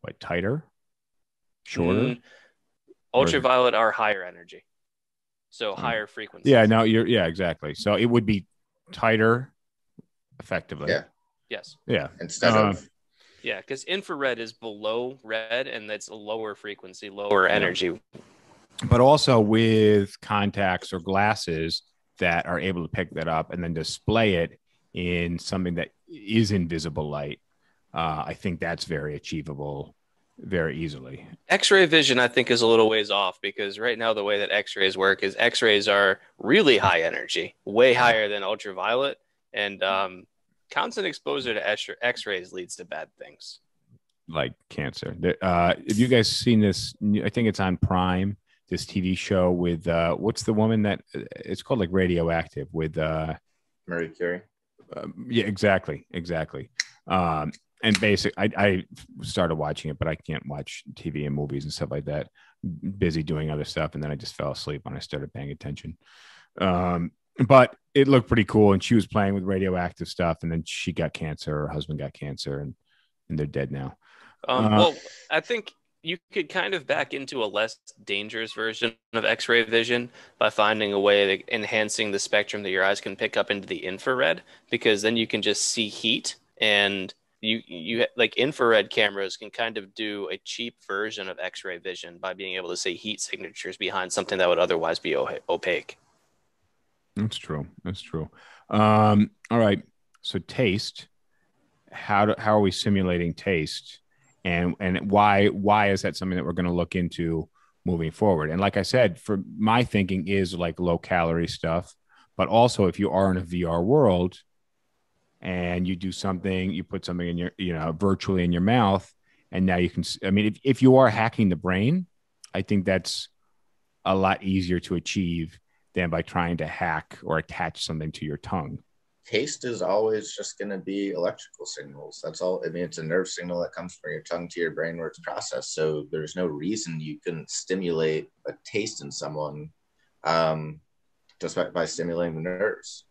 what tighter shorter Mm, ultraviolet are higher energy, so Hmm. higher frequency. yeah no you're yeah exactly so it would be tighter effectively Yeah. Yes. yeah. Instead Uh, of Yeah, because infrared is below red, and that's a lower frequency, lower energy. but also with contacts or glasses that are able to pick that up and then display it in something that is invisible light uh, i think that's very achievable very easily. X-ray vision, I think, is a little ways off because right now the way that X-rays work is X-rays are really high energy, way higher than ultraviolet, and um, constant exposure to X- X-rays leads to bad things. like cancer. Uh, have you guys seen this? I think it's on Prime. This TV show with uh, what's the woman that it's called like Radioactive with uh, Marie Curie. um, yeah, exactly, exactly. Um, and basic, I, I started watching it, but I can't watch TV and movies and stuff like that. Busy doing other stuff, and then I just fell asleep when I started paying attention. Um, but it looked pretty cool, and she was playing with radioactive stuff, and then she got cancer. Her husband got cancer, and and they're dead now. Um, Uh, well, I think you could kind of back into a less dangerous version of X-ray vision by finding a way of enhancing the spectrum that your eyes can pick up into the infrared, because then you can just see heat and you you like infrared cameras can kind of do a cheap version of X-ray vision by being able to see heat signatures behind something that would otherwise be o- opaque. That's true. That's true. Um, all right. So taste. How do, how are we simulating taste, and and why why is that something that we're going to look into moving forward? And like I said, for my thinking is like low calorie stuff, but also if you are in a VR world, and you do something, you put something in your you know virtually in your mouth, and now you can. I mean, if if you are hacking the brain, I think that's a lot easier to achieve than by trying to hack or attach something to your tongue. Taste is always just going to be electrical signals. That's all. I mean, it's a nerve signal that comes from your tongue to your brain where it's processed. So there's no reason you couldn't stimulate a taste in someone um, just by, by stimulating the nerves.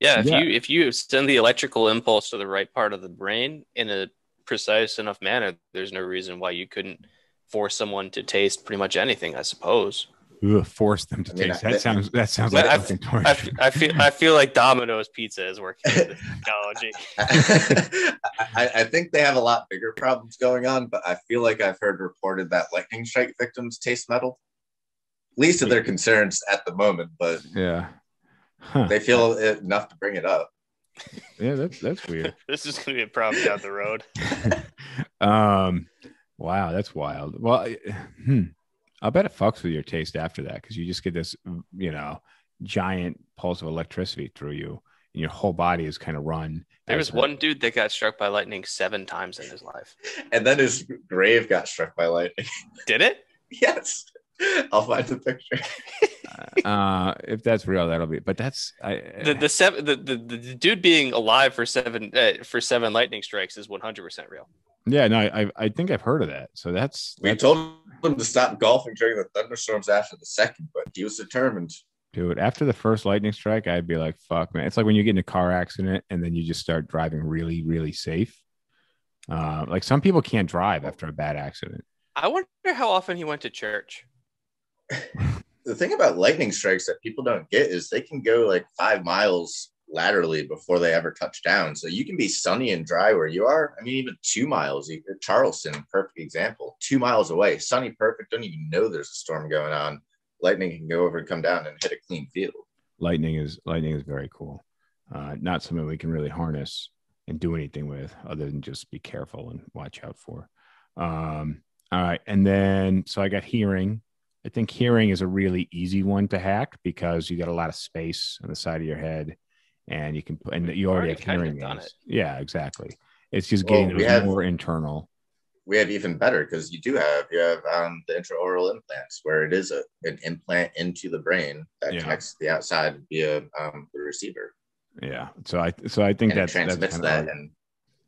Yeah, if Yeah. you if you send the electrical impulse to the right part of the brain in a precise enough manner, there's no reason why you couldn't force someone to taste pretty much anything. I suppose. Ugh, force them to I mean, taste. I- That sounds that sounds like I- fucking I, torture. f- I feel I feel like Domino's Pizza is working with this <laughs> technology. I, I think they have a lot bigger problems going on, but I feel like I've heard reported that lightning strike victims taste metal. Least of their concerns at the moment, but yeah. Huh. they feel it enough to bring it up. yeah, that's that's weird. <laughs> This is going to be a problem down the road. <laughs> um, wow, that's wild. Well, I- hmm. I'll bet it fucks with your taste after that because you just get this, you know, giant pulse of electricity through you, and your whole body is kind of run. There was as- one dude that got struck by lightning seven times in his life. <laughs> And then his grave got struck by lightning. <laughs> Did it? yes. I'll find the picture. <laughs> uh, if that's real, that'll be. But that's I, The the seven the, the, the dude being alive for seven uh, for seven lightning strikes is one hundred percent real. Yeah, no, I I- I think I've heard of that. So that's We that's- told him to stop golfing during the thunderstorms after the second, but he was determined. dude. After the first lightning strike, I'd be like, "Fuck, man!" It's like when you get in a car accident and then you just start driving really, really safe. Uh, like some people can't drive after a bad accident. I wonder how often he went to church. <laughs> The thing about lightning strikes that people don't get is they can go like five miles laterally before they ever touch down. So you can be sunny and dry where you are. I mean, even two miles, Charleston, perfect example, two miles away, sunny, perfect. Don't even know there's a storm going on. Lightning can go over and come down and hit a clean field. Lightning is lightning is very cool. Uh, not something we can really harness and do anything with, other than just be careful and watch out for. Um, all right, and then so I got hearing. I think hearing is a really easy one to hack because you got a lot of space on the side of your head, and you can put and you already, Already have kind of hearing aids. it. Yeah, exactly. It's just Well, getting we those have- more internal. We have even better because you do have you have um, the intraoral implants where it is a, an implant into the brain that Yeah. connects to the outside via um, the receiver Yeah. So I so I think and it that's that's transmits kinda that like- and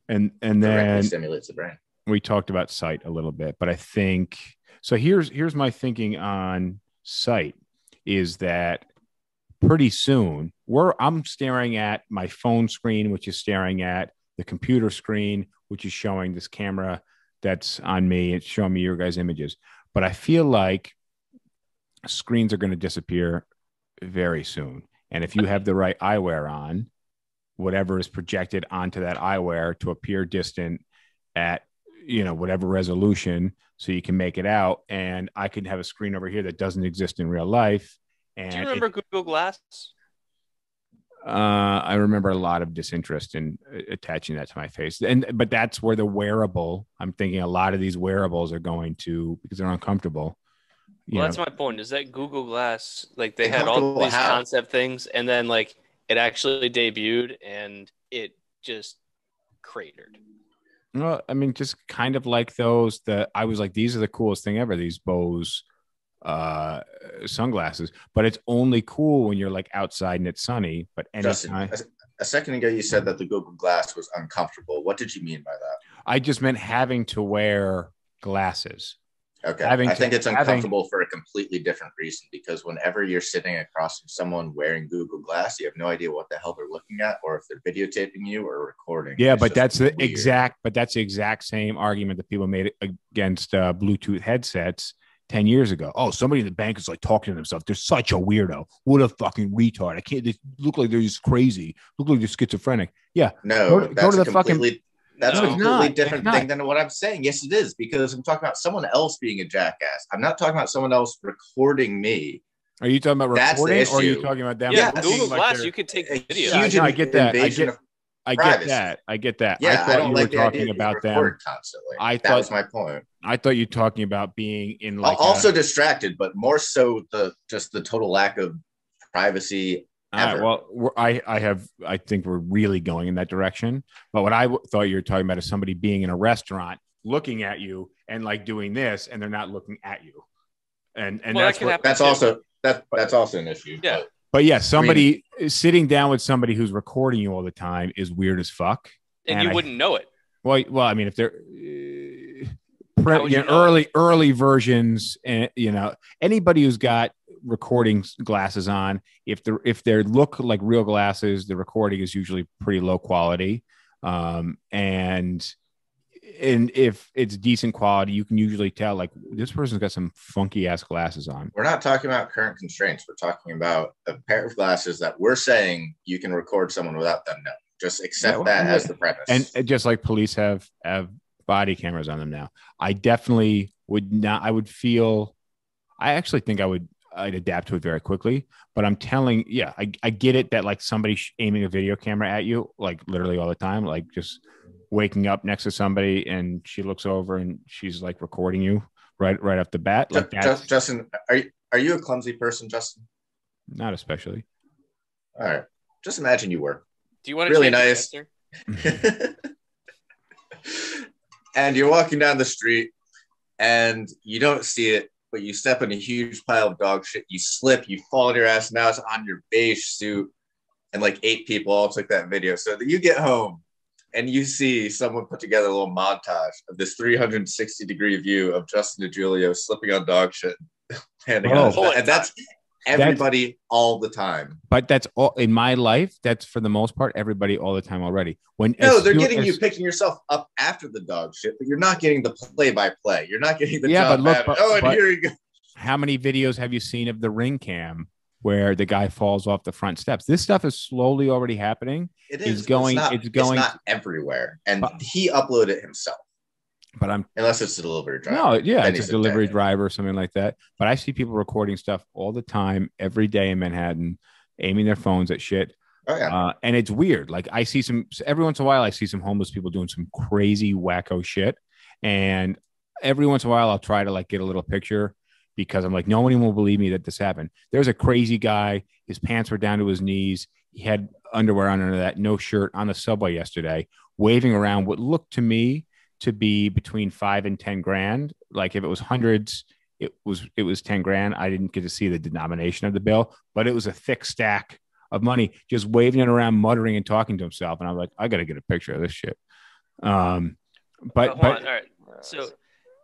and and directly then stimulates the brain. we talked about sight a little bit, but I think so. Here's here's my thinking on sight is that pretty soon we're I'm staring at my phone screen, which is staring at the computer screen, which is showing this camera that's on me. It's showing me your guys' images, but I feel like screens are going to disappear very soon. And if you have the right eyewear on, whatever is projected onto that eyewear to appear distant at you know whatever resolution so you can make it out and i can have a screen over here that doesn't exist in real life and Do you it- remember Google Glass? uh, i remember a lot of disinterest in uh, attaching that to my face and but that's where the wearable i'm thinking a lot of these wearables are going to because they're uncomfortable Well, know, that's my point. Is that Google Glass like they had all Uncomfortable these how? concept things, and then like it actually debuted, and it just cratered. Well, I mean, just kind of like those that I was like, these are the coolest thing ever. These Bose uh sunglasses, but it's only cool when you're like outside and it's sunny. But Justin, anytime, a, a second ago you said that the Google Glass was uncomfortable. What did you mean by that? I just meant having to wear glasses. Okay. Having I to- think it's having- uncomfortable for a completely different reason because whenever you're sitting across from someone wearing Google Glass, you have no idea what the hell they're looking at or if they're videotaping you or recording. Yeah, It's but that's the weird. exact, but that's the exact same argument that people made against uh, Bluetooth headsets 10 years ago. Oh, somebody in the bank is like talking to themselves. They're such a weirdo. What a fucking retard. I can't, they look like they're just crazy. Look like they're schizophrenic. Yeah. No, Go to- go that's to a the fucking- completely that's No, a completely not. Different thing than what I'm saying. Yes, it is because I'm talking about someone else being a jackass. I'm not talking about someone else recording me. Are you talking about recording or are you talking about them? Yeah, Yeah, Google like Glass, they're- you could take A video. Yeah, huge no, I get that. I get- of I get that. I get that. Yeah, I I, thought don't you like were talking about that you them. record constantly. I that thought- was my point. I thought you were talking about being in like a- also distracted, but more so the just the total lack of privacy. All right, ever. well, I I have I think we're really going in that direction. But what I w- thought you were talking about is somebody being in a restaurant, looking at you, and like doing this, and they're not looking at you. And and Well, that's can what. That's too. also that that's also an issue. Yeah. but but yeah, somebody sitting down with somebody who's recording you all the time is weird as fuck. and and you I- wouldn't know it. Well, well, I mean, if they're uh, pre- How would you you know, know? early early versions, and you know, anybody who's got recording glasses on, if they are if they look like real glasses, the recording is usually pretty low quality, um, and and if it's decent quality, you can usually tell like this person's got some funky ass glasses on. we're not talking about current constraints. We're talking about a pair of glasses that we're saying you can record someone without them knowing. Just accept Yeah, that as the premise. and and just like police have have body cameras on them now i definitely would not i would feel i actually think i would i'd adapt to it very quickly but i'm telling yeah i, I get it that like somebody aiming a video camera at you like literally all the time like just waking up next to somebody and she looks over and she's like recording you right right off the bat like Ju- Justin, are you are you a clumsy person, Justin? not especially All right. Just imagine you were. Do you want to Really nice. <laughs> and you're walking down the street and you don't see it, but you step in a huge pile of dog shit. You slip, you fall on your ass. Now it's on your beige suit. And like eight people all took that video. So that you get home and you see someone put together a little montage of this 360 degree view of Justin DiGiulio slipping on dog shit, handing Oh. out, and that's everybody all the time. But that's all in my life. That's for the most part everybody all the time already. When No, they're soon getting as- you picking yourself up after the dog shit, but you're not getting the play by play. You're not getting the Yeah, but look, but- oh, and but- here you go. How many videos have you seen of the ring cam where the guy falls off the front steps? This stuff is slowly already happening. It It's is but going- not, it's going- not everywhere, and But- he uploaded it himself, But I'm unless it's a delivery driver. no, yeah, it's a delivery dick. driver or something like that. But I see people recording stuff all the time, every day in Manhattan, aiming their phones at shit. Oh yeah, Uh, and it's weird. Like I see some every once in a while, I see some homeless people doing some crazy wacko shit, and every once in a while, I'll try to like get a little picture because I'm like, no one will believe me that this happened. There's a crazy guy. His pants were down to his knees. He had underwear on under that, no shirt on the subway yesterday, waving around what looked to me to be between five and ten grand. Like if it was hundreds, it was it was ten grand. I didn't get to see the denomination of the bill, but it was a thick stack of money, just waving it around, muttering and talking to himself. And I'm like, I got to get a picture of this shit. Um, but but right. So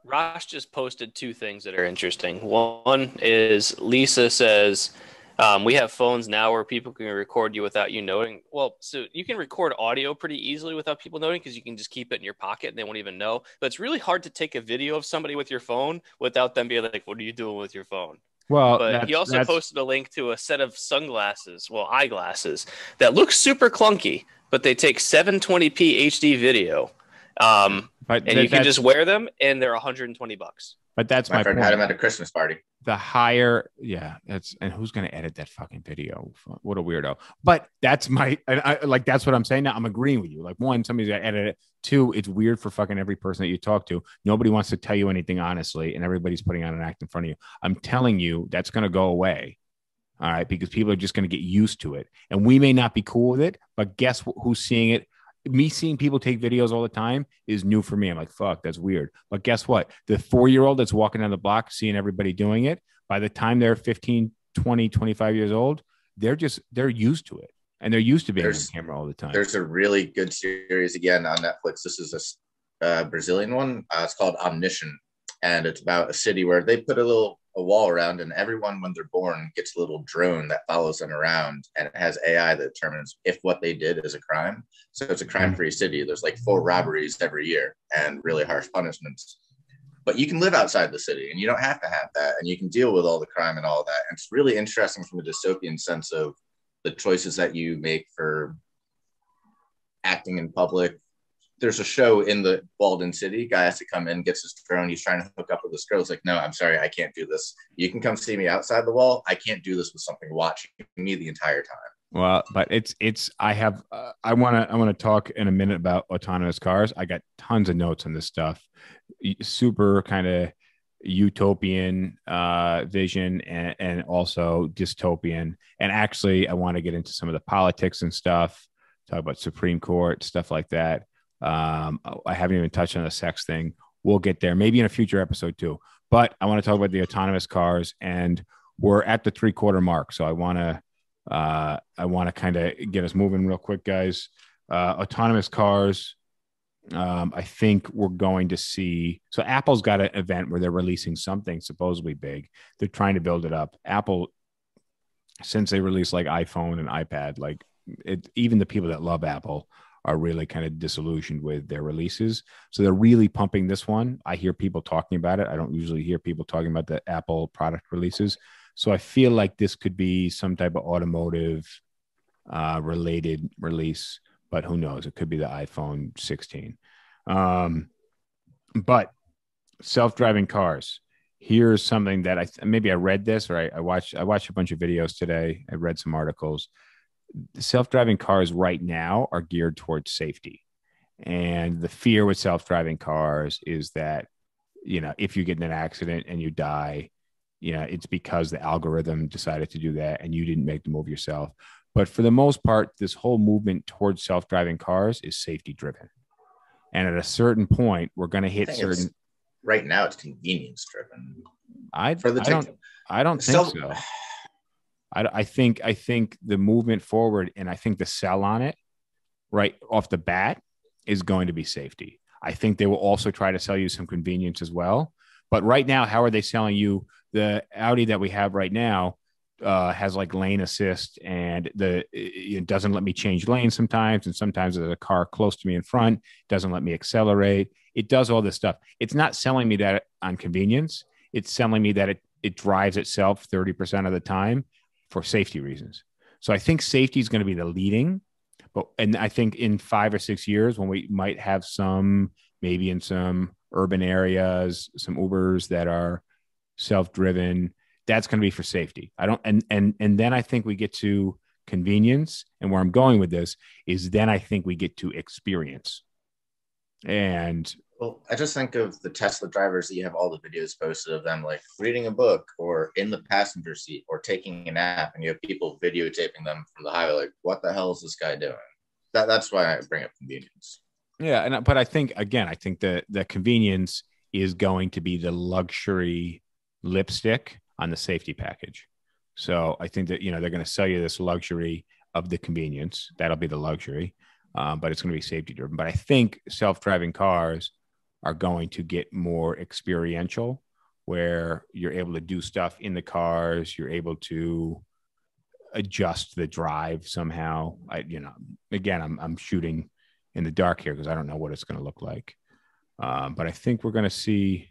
Rosh just posted two things that are interesting. One is Lisa says, um, we have phones now where people can record you without you noting. Well, so you can record audio pretty easily without people noting because you can just keep it in your pocket and they won't even know. But it's really hard to take a video of somebody with your phone without them being like, what are you doing with your phone? well, But he also that's- posted a link to a set of sunglasses, well, eyeglasses that look super clunky, but they take 720p HD video. Um, but and you can just wear them and they're 120 bucks. But that's my, my, friend point. had them at a Christmas party. the higher, yeah, that's and who's going to edit that fucking video? What a weirdo. But that's my and I like that's what I'm saying now. I'm agreeing with you. Like one, somebody's got to edit it. Two, it's weird for fucking every person that you talk to. Nobody wants to tell you anything honestly, and everybody's putting on an act in front of you. I'm telling you, that's going to go away. All right, because people are just going to get used to it, and we may not be cool with it, but guess wh- who's seeing it? Me seeing people take videos all the time is new for me. I'm like, fuck, that's weird. But guess what? The four year old that's walking down the block seeing everybody doing it, by the time they're 15, 20, 25 years old, they're just, they're used to it. And they're used to being on There's- camera all the time. There's a really good series again on Netflix. This is a uh, Brazilian one. Uh, it's called Omniscient, and it's about a city where they put a little a wall around, and everyone when they're born gets a little drone that follows them around, and it has AI that determines if what they did is a crime. So it's a mm-hmm. crime-free city. There's like four robberies every year and really harsh punishments. But you can live outside the city, and you don't have to have that, and you can deal with all the crime and all that. And it's really interesting from a dystopian sense of the choices that you make for acting in public. There's a show in the Walden City. Guy has to come in, gets his drone. He's trying to hook up with this girl. He's like, "No, I'm sorry, I can't do this. You can come see me outside the wall. I can't do this with something watching me the entire time." Well, but it's it's I have uh, I want to I want to talk in a minute about autonomous cars. I got tons of notes on this stuff. Super kind of utopian uh vision and, and also dystopian and actually i want to get into some of the politics and stuff talk about supreme court stuff like that um i haven't even touched on the sex thing we'll get there maybe in a future episode too but i want to talk about the autonomous cars and we're at the three quarter mark so i want to uh, I want to kind of get us moving real quick, guys. Uh, autonomous cars. Um, I think we're going to see. So Apple's got an event where they're releasing something supposedly big. They're trying to build it up. Apple, since they released like iPhone and iPad, like it, even the people that love Apple are really kind of disillusioned with their releases. So they're really pumping this one. I hear people talking about it. I don't usually hear people talking about the Apple product releases. So I feel like this could be some type of automotive uh, related release, but who knows? It could be the iPhone 16. Um, but self-driving cars. Here's something that I maybe I read this or I, I watched. I watched a bunch of videos today. I read some articles. Self-driving cars right now are geared towards safety, and the fear with self-driving cars is that you know if you get in an accident and you die you know it's because the algorithm decided to do that and you didn't make the move yourself. But for the most part this whole movement towards self-driving cars is safety driven and at a certain point we're going to hit certain right now, it's convenience driven I, for the I don't i don't think Self- so I, I think i think the movement forward and i think the sell on it right off the bat is going to be safety. I think they will also try to sell you some convenience as well. But right now, how are they selling you the Audi that we have right now? Uh, has like lane assist and the it doesn't let me change lanes sometimes and sometimes there's a car close to me in front doesn't let me accelerate it does all this stuff it's not selling me that on convenience it's selling me that it it drives itself 30% of the time for safety reasons so i think safety is going to be the leading but and i think in five or six years when we might have some maybe in some urban areas some ubers that are self-driven that's going to be for safety. I don't, and and and then I think we get to convenience, and where I'm going with this is then I think we get to experience. And well, I just think of the Tesla drivers that you have all the videos posted of them like reading a book or in the passenger seat or taking a nap, and you have people videotaping them from the highway. Like, what the hell is this guy doing? That that's why I bring up convenience. Yeah, and but I think again, I think that the convenience is going to be the luxury lipstick on the safety package. So I think that you know they're going to sell you this luxury of the convenience. That'll be the luxury, um, but it's going to be safety driven. But I think self-driving cars are going to get more experiential, where you're able to do stuff in the cars. You're able to adjust the drive somehow. I you know again I'm I'm shooting in the dark here because I don't know what it's going to look like. Um, but I think we're going to see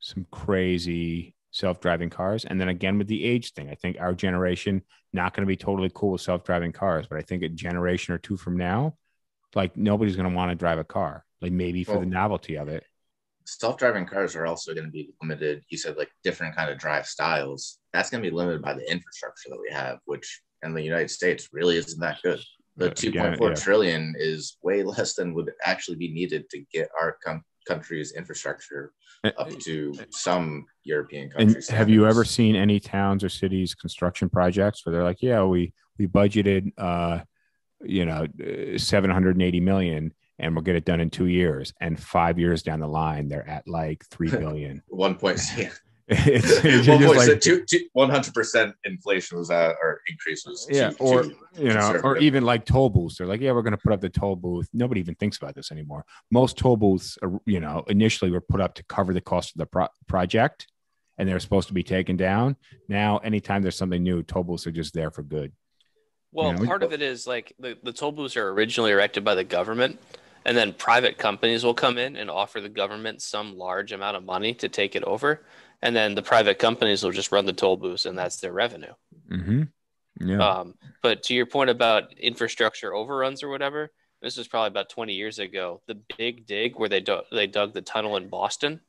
some crazy self-driving cars and then again with the age thing i think our generation not going to be totally cool with self-driving cars but i think a generation or two from now like nobody's going to want to drive a car like maybe for well, the novelty of it self-driving cars are also going to be limited you said like different kind of drive styles that's going to be limited by the infrastructure that we have which in the united states really isn't that good the 2.4 yeah. trillion is way <laughs> less than would actually be needed to get our com- country's infrastructure up to some European countries. And have you ever seen any towns or cities construction projects where they're like, yeah, we we budgeted, uh, you know, seven hundred and eighty million, and we'll get it done in two years, and five years down the line, they're at like three <laughs> billion. One point. <laughs> Yeah it's, <laughs> it's one point, like, two, two, 100% inflation was that or increase was yeah too, or too you know or even like toll booths they're like yeah we're going to put up the toll booth nobody even thinks about this anymore most toll booths are, you know initially were put up to cover the cost of the pro- project and they're supposed to be taken down now anytime there's something new toll booths are just there for good well you know? part of it is like the, the toll booths are originally erected by the government and then private companies will come in and offer the government some large amount of money to take it over. And then the private companies will just run the toll booths and that's their revenue. Mm-hmm. yeah. Um, but to your point about infrastructure overruns or whatever this was probably about 20 years ago. The big dig where they, do- they dug the tunnel in boston.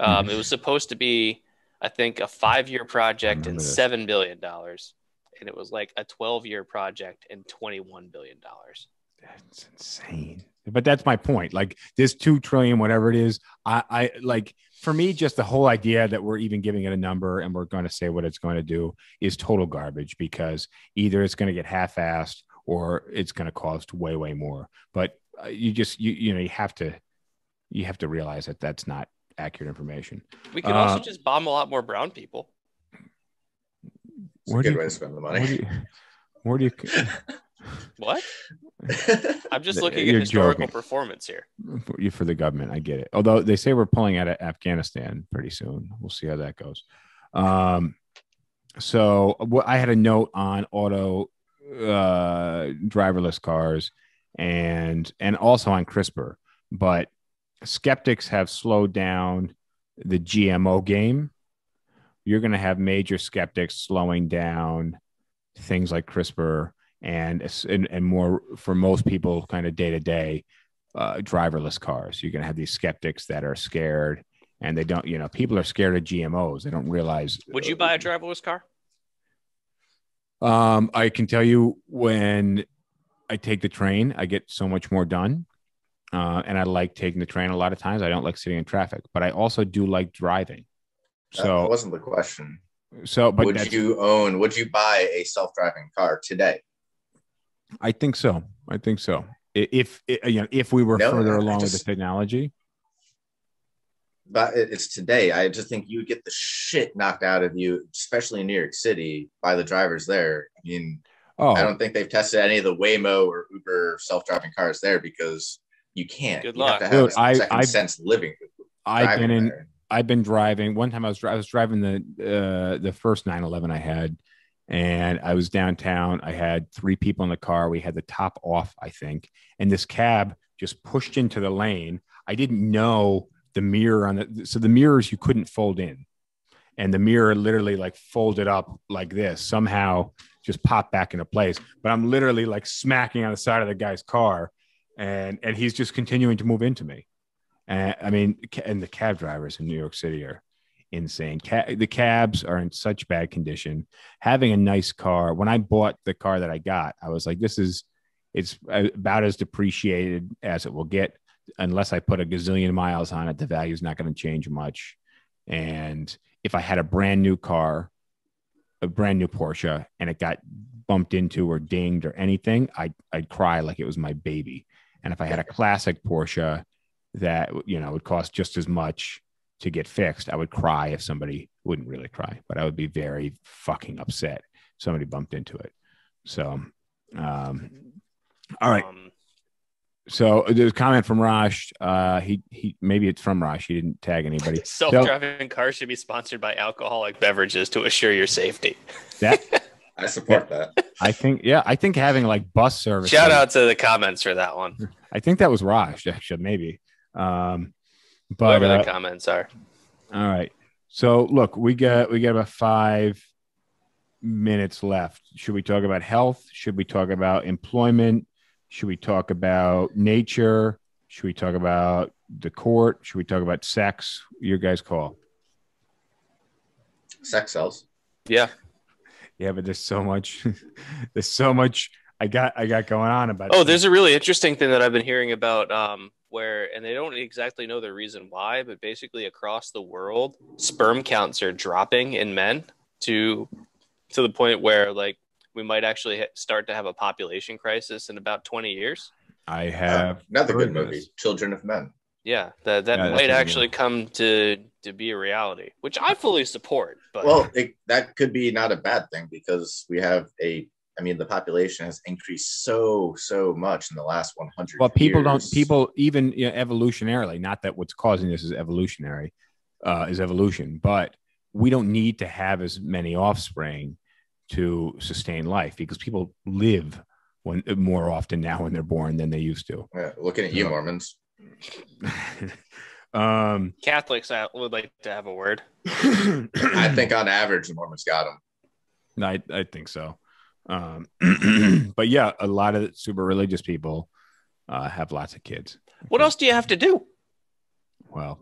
Um, mm-hmm. it was supposed to be i think a five-year project and $7 billion and it was like a 12-year project and $21 billion that's insane but that's my point like this 2 trillion whatever it is i i like for me, just the whole idea that we're even giving it a number and we're going to say what it's going to do is total garbage because either it's going to get half-assed or it's going to cost way, way more. But uh, you just you you know you have to you have to realize that that's not accurate information. We could uh, also just bomb a lot more brown people. It's a good you, way to spend the money. Where do you, where do you <laughs> what? <laughs> I'm just looking at historical joking. performance here. For, for the government, I get it. Although they say we're pulling out of Afghanistan pretty soon. We'll see how that goes. Um, so what I had a note on auto uh, driverless cars and and also on CRISPR, but skeptics have slowed down the GMO game. You're going to have major skeptics slowing down things like CRISPR and and, and more for most people kind of day to day driverless cars. You're going to have these skeptics that are scared and they don't you know people are scared of gmos they don't realize would you buy a driverless car? Um i can tell you when i take the train i get so much more done uh, and i like taking the train a lot of times. I don't like sitting in traffic but i also do like driving. So that wasn't the question. So but would you own would you buy a self-driving car today I think so. I think so. If, if you know, if we were no, further along just, with the technology, but it's today. I just think you would get the shit knocked out of you, especially in New York City, by the drivers there. I mean, Oh, I don't think they've tested any of the Waymo or Uber self-driving cars there because you can't. Good you luck. have to have Dude, a I- second I've- sense living. I've been in. there. I've been driving. One time I was I was driving the uh, the first 911 I had, and I was downtown. I had three people in the car. We had the top off, I think, and this cab just pushed into the lane. I didn't know the mirror on the so the mirrors you couldn't fold in, and the mirror literally like folded up like this somehow just popped back into place. But I'm literally like smacking on the side of the guy's car, and and he's just continuing to move into me. And I mean, and the cab drivers in New York City are insane. Ca- the cabs are in such bad condition. Having a nice car, when I bought the car that I got, I was like, this is, it's about as depreciated as it will get. Unless I put a gazillion miles on it, the value is not going to change much. And if I had a brand new car, a brand new Porsche, and it got bumped into or dinged or anything, I'd, I'd cry like it was my baby. And if I had a <laughs> classic Porsche that you know would cost just as much to get fixed, I would cry if somebody wouldn't really cry, but I would be very fucking upset if somebody bumped into it. So, um, all right. Um, So there's a comment from Raj. Uh, he he maybe it's from Raj. He didn't tag anybody. <laughs> self-driving cars should be sponsored by alcoholic beverages to assure your safety. That <laughs> I support that. I think yeah, I think having like bus service. Shout out to the comments for that one. I think that was Raj actually maybe. Um, but Whatever uh, the comments are. All right. So look, we got we got about five minutes left. Should we talk about health? Should we talk about employment? Should we talk about nature? Should we talk about the court? Should we talk about sex? Your guys' call. Sex sells. Yeah. Yeah, but there's so much. <laughs> there's so much. I got I got going on about. Oh, there's a really interesting thing that I've been hearing about um, where, and they don't exactly know the reason why, but basically across the world, sperm counts are dropping in men to to the point where like we might actually start to have a population crisis in about 20 years. I Uh, have another good movie, this. Children of Men. Yeah, that that Yeah, might actually mean. come to to be a reality, which I fully support. But Well, it, that could be not a bad thing because we have a. I mean, the population has increased so so much in the last 100. Well, people don't. People even you know, evolutionarily. Not that what's causing this is evolutionary, uh, is evolution, but we don't need to have as many offspring to sustain life because people live when more often now when they're born than they used to. Yeah, looking at you, Yeah. Mormons. <laughs> um, Catholics I would like to have a word. <coughs> I think on average, the Mormons got them. I I think so. Um, <clears throat> but yeah, a lot of super religious people uh, have lots of kids. What else do you have to do? Well,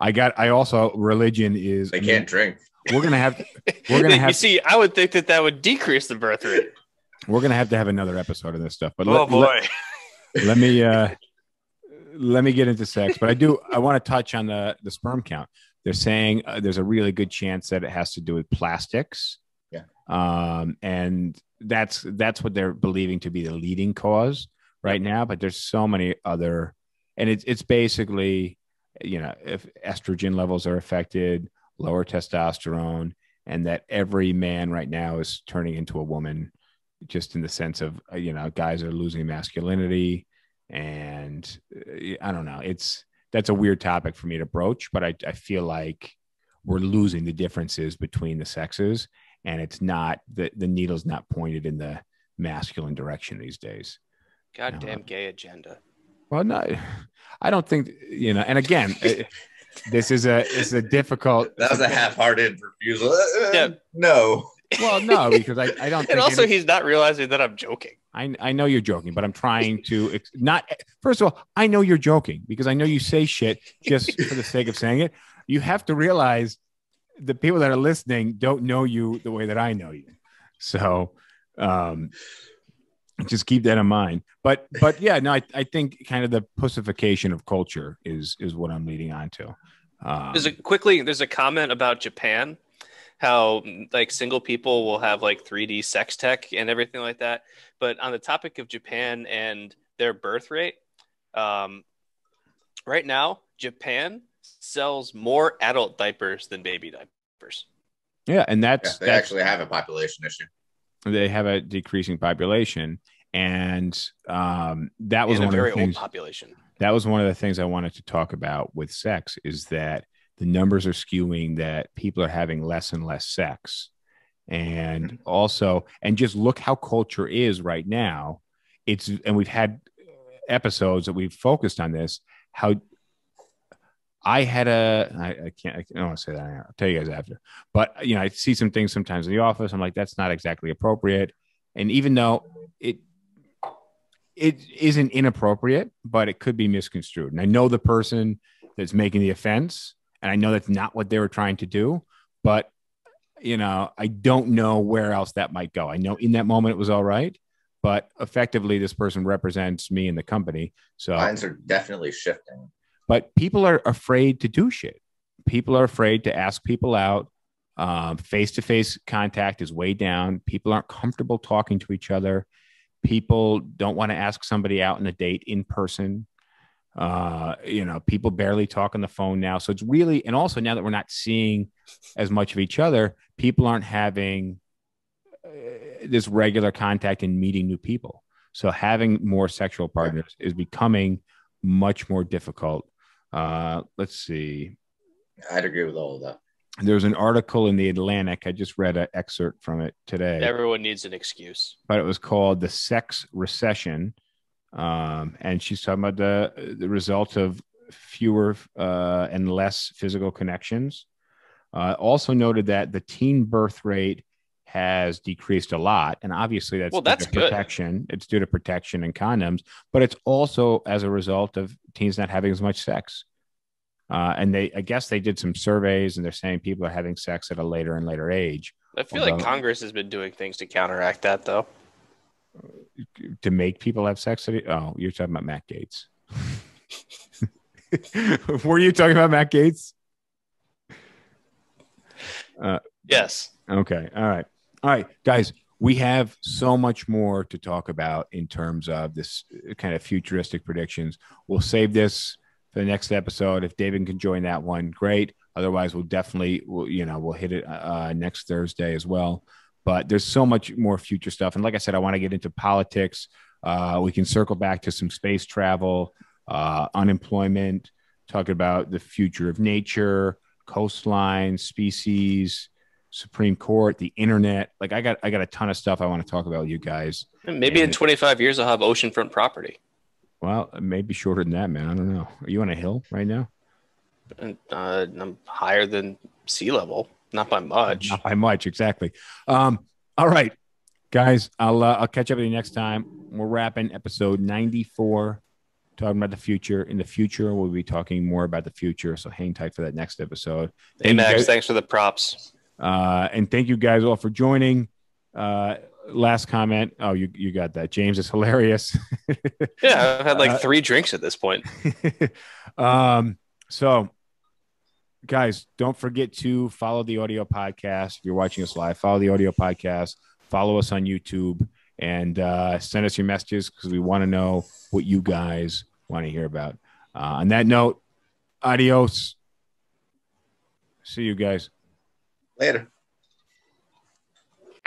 I got. I also religion is. They can't drink. We're gonna have. We're gonna <laughs> you have- see, I would think that that would decrease the birth rate. We're gonna have to have another episode of this stuff. But oh let, boy. let, <laughs> let me uh, <laughs> let me get into sex. But I do. I want to touch on the the sperm count. They're saying uh, there's a really good chance that it has to do with plastics. Um, and that's that's what they're believing to be the leading cause right now. But there's so many other, and it's it's basically, you know, if estrogen levels are affected, lower testosterone, and that every man right now is turning into a woman, just in the sense of you know, guys are losing masculinity, and uh, I don't know. It's that's a weird topic for me to broach, but I I feel like we're losing the differences between the sexes, and it's not the the needle's not pointed in the masculine direction these days. Goddamn gay agenda. Well, no, I don't think you know. And again, eh, <laughs> this is a is a difficult. That was a half-hearted refusal. Uh, Yeah. No. Well, no, because I, I don't. <laughs> Think And also, any- he's not realizing that I'm joking. I I know you're joking, but I'm trying to ex- not. First of all, I know you're joking because I know you say shit just for the sake of saying it. You have to realize the people that are listening don't know you the way that I know you. So, um, just keep that in mind. But but yeah, no, I, I think kind of the pussification of culture is is what I'm leading on to. Um, There's a quickly. There's a comment about Japan, how like single people will have like 3D sex tech and everything like that. But on the topic of Japan and their birth rate, um, right now Japan sells more adult diapers than baby diapers. yeah, and Yeah, they that's actually have a population issue. they have a decreasing population, and um, that was and a one of very the things. old population. that was one of the things I wanted to talk about with sex is that the numbers are skewing that people are having less and less sex. And also, and just look how culture is right now. It's, and we've had episodes that we've focused on this, how I had a, I, I can't, I don't want to say that. I'll tell you guys after, but you know, I see some things sometimes in the office. I'm like, that's not exactly appropriate. And even though it, it isn't inappropriate, but it could be misconstrued. And I know the person that's making the offense, and I know that's not what they were trying to do, but you know, I don't know where else that might go. I know in that moment it was all right, but effectively this person represents me and the company. So Lines are definitely shifting. But people are afraid to do shit. People are afraid to ask people out. Face to face contact is way down. People aren't comfortable talking to each other. People don't want to ask somebody out on a date in person. Uh, you know, people barely talk on the phone now. So it's really, and also now that we're not seeing as much of each other, people aren't having uh, this regular contact and meeting new people. So having more sexual partners is becoming much more difficult. Uh, let's see. I'd agree with all of that. There's an article in the Atlantic. I just read an excerpt from it today, Everyone needs an excuse. but it was called "The Sex Recession," um, and she's talking about the the result of fewer uh, and less physical connections. Uh, also noted that the teen birth rate has decreased a lot, and obviously that's Well, due that's protection. It's due to protection and condoms, but it's also as a result of teens not having as much sex. Uh, and they, I guess, they did some surveys, and they're saying people are having sex at a later and later age I feel like Congress has been doing things to counteract that, though. to make people have sex. At, oh, you're talking about Matt Gaetz. <laughs> Were you talking about Matt Gaetz? Yes. Okay. All right. All right, guys. We have so much more to talk about in terms of this kind of futuristic predictions. We'll save this for the next episode. If David can join that one, great. Otherwise, we'll definitely, we'll, you know, we'll hit it uh, next Thursday as well. But there's so much more future stuff. And like I said, I want to get into politics. Uh, we can circle back to some space travel, uh, unemployment, talking about the future of nature, coastline, species, Supreme Court, the internet. Like I got, I got a ton of stuff I want to talk about with you guys. Maybe in 25 years, I'll have oceanfront property. Well, maybe shorter than that, man. I don't know. Are you on a hill right now? Uh, I'm higher than sea level, not by much. Not by much, exactly. Um, all right, guys. I'll uh, I'll catch up with you next time. We're wrapping episode ninety four, talking about the future. In the future, we'll be talking more about the future. So hang tight for that next episode. Hey, Thank Max, guys- thanks for the props. Uh, and thank you guys all for joining. Uh, last comment. Oh, you you got that. James is hilarious. <laughs> Yeah, I've had like Uh, three drinks at this point. <laughs> um, so, guys, don't forget to follow the audio podcast. If you're watching us live, follow the audio podcast, follow us on YouTube, and uh, send us your messages because we want to know what you guys want to hear about. Uh, on that note, adios. See you guys. Later.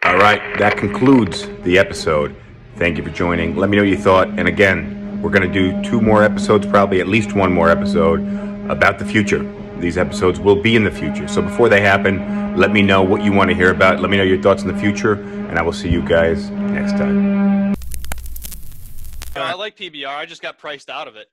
All right, that concludes the episode. Thank you for joining. Let me know what you thought. And again, we're going to do two more episodes, probably at least one more episode about the future. These episodes will be in the future. So before they happen, let me know what you want to hear about. Let me know your thoughts in the future, and I will see you guys next time. I like PBR. I just got priced out of it.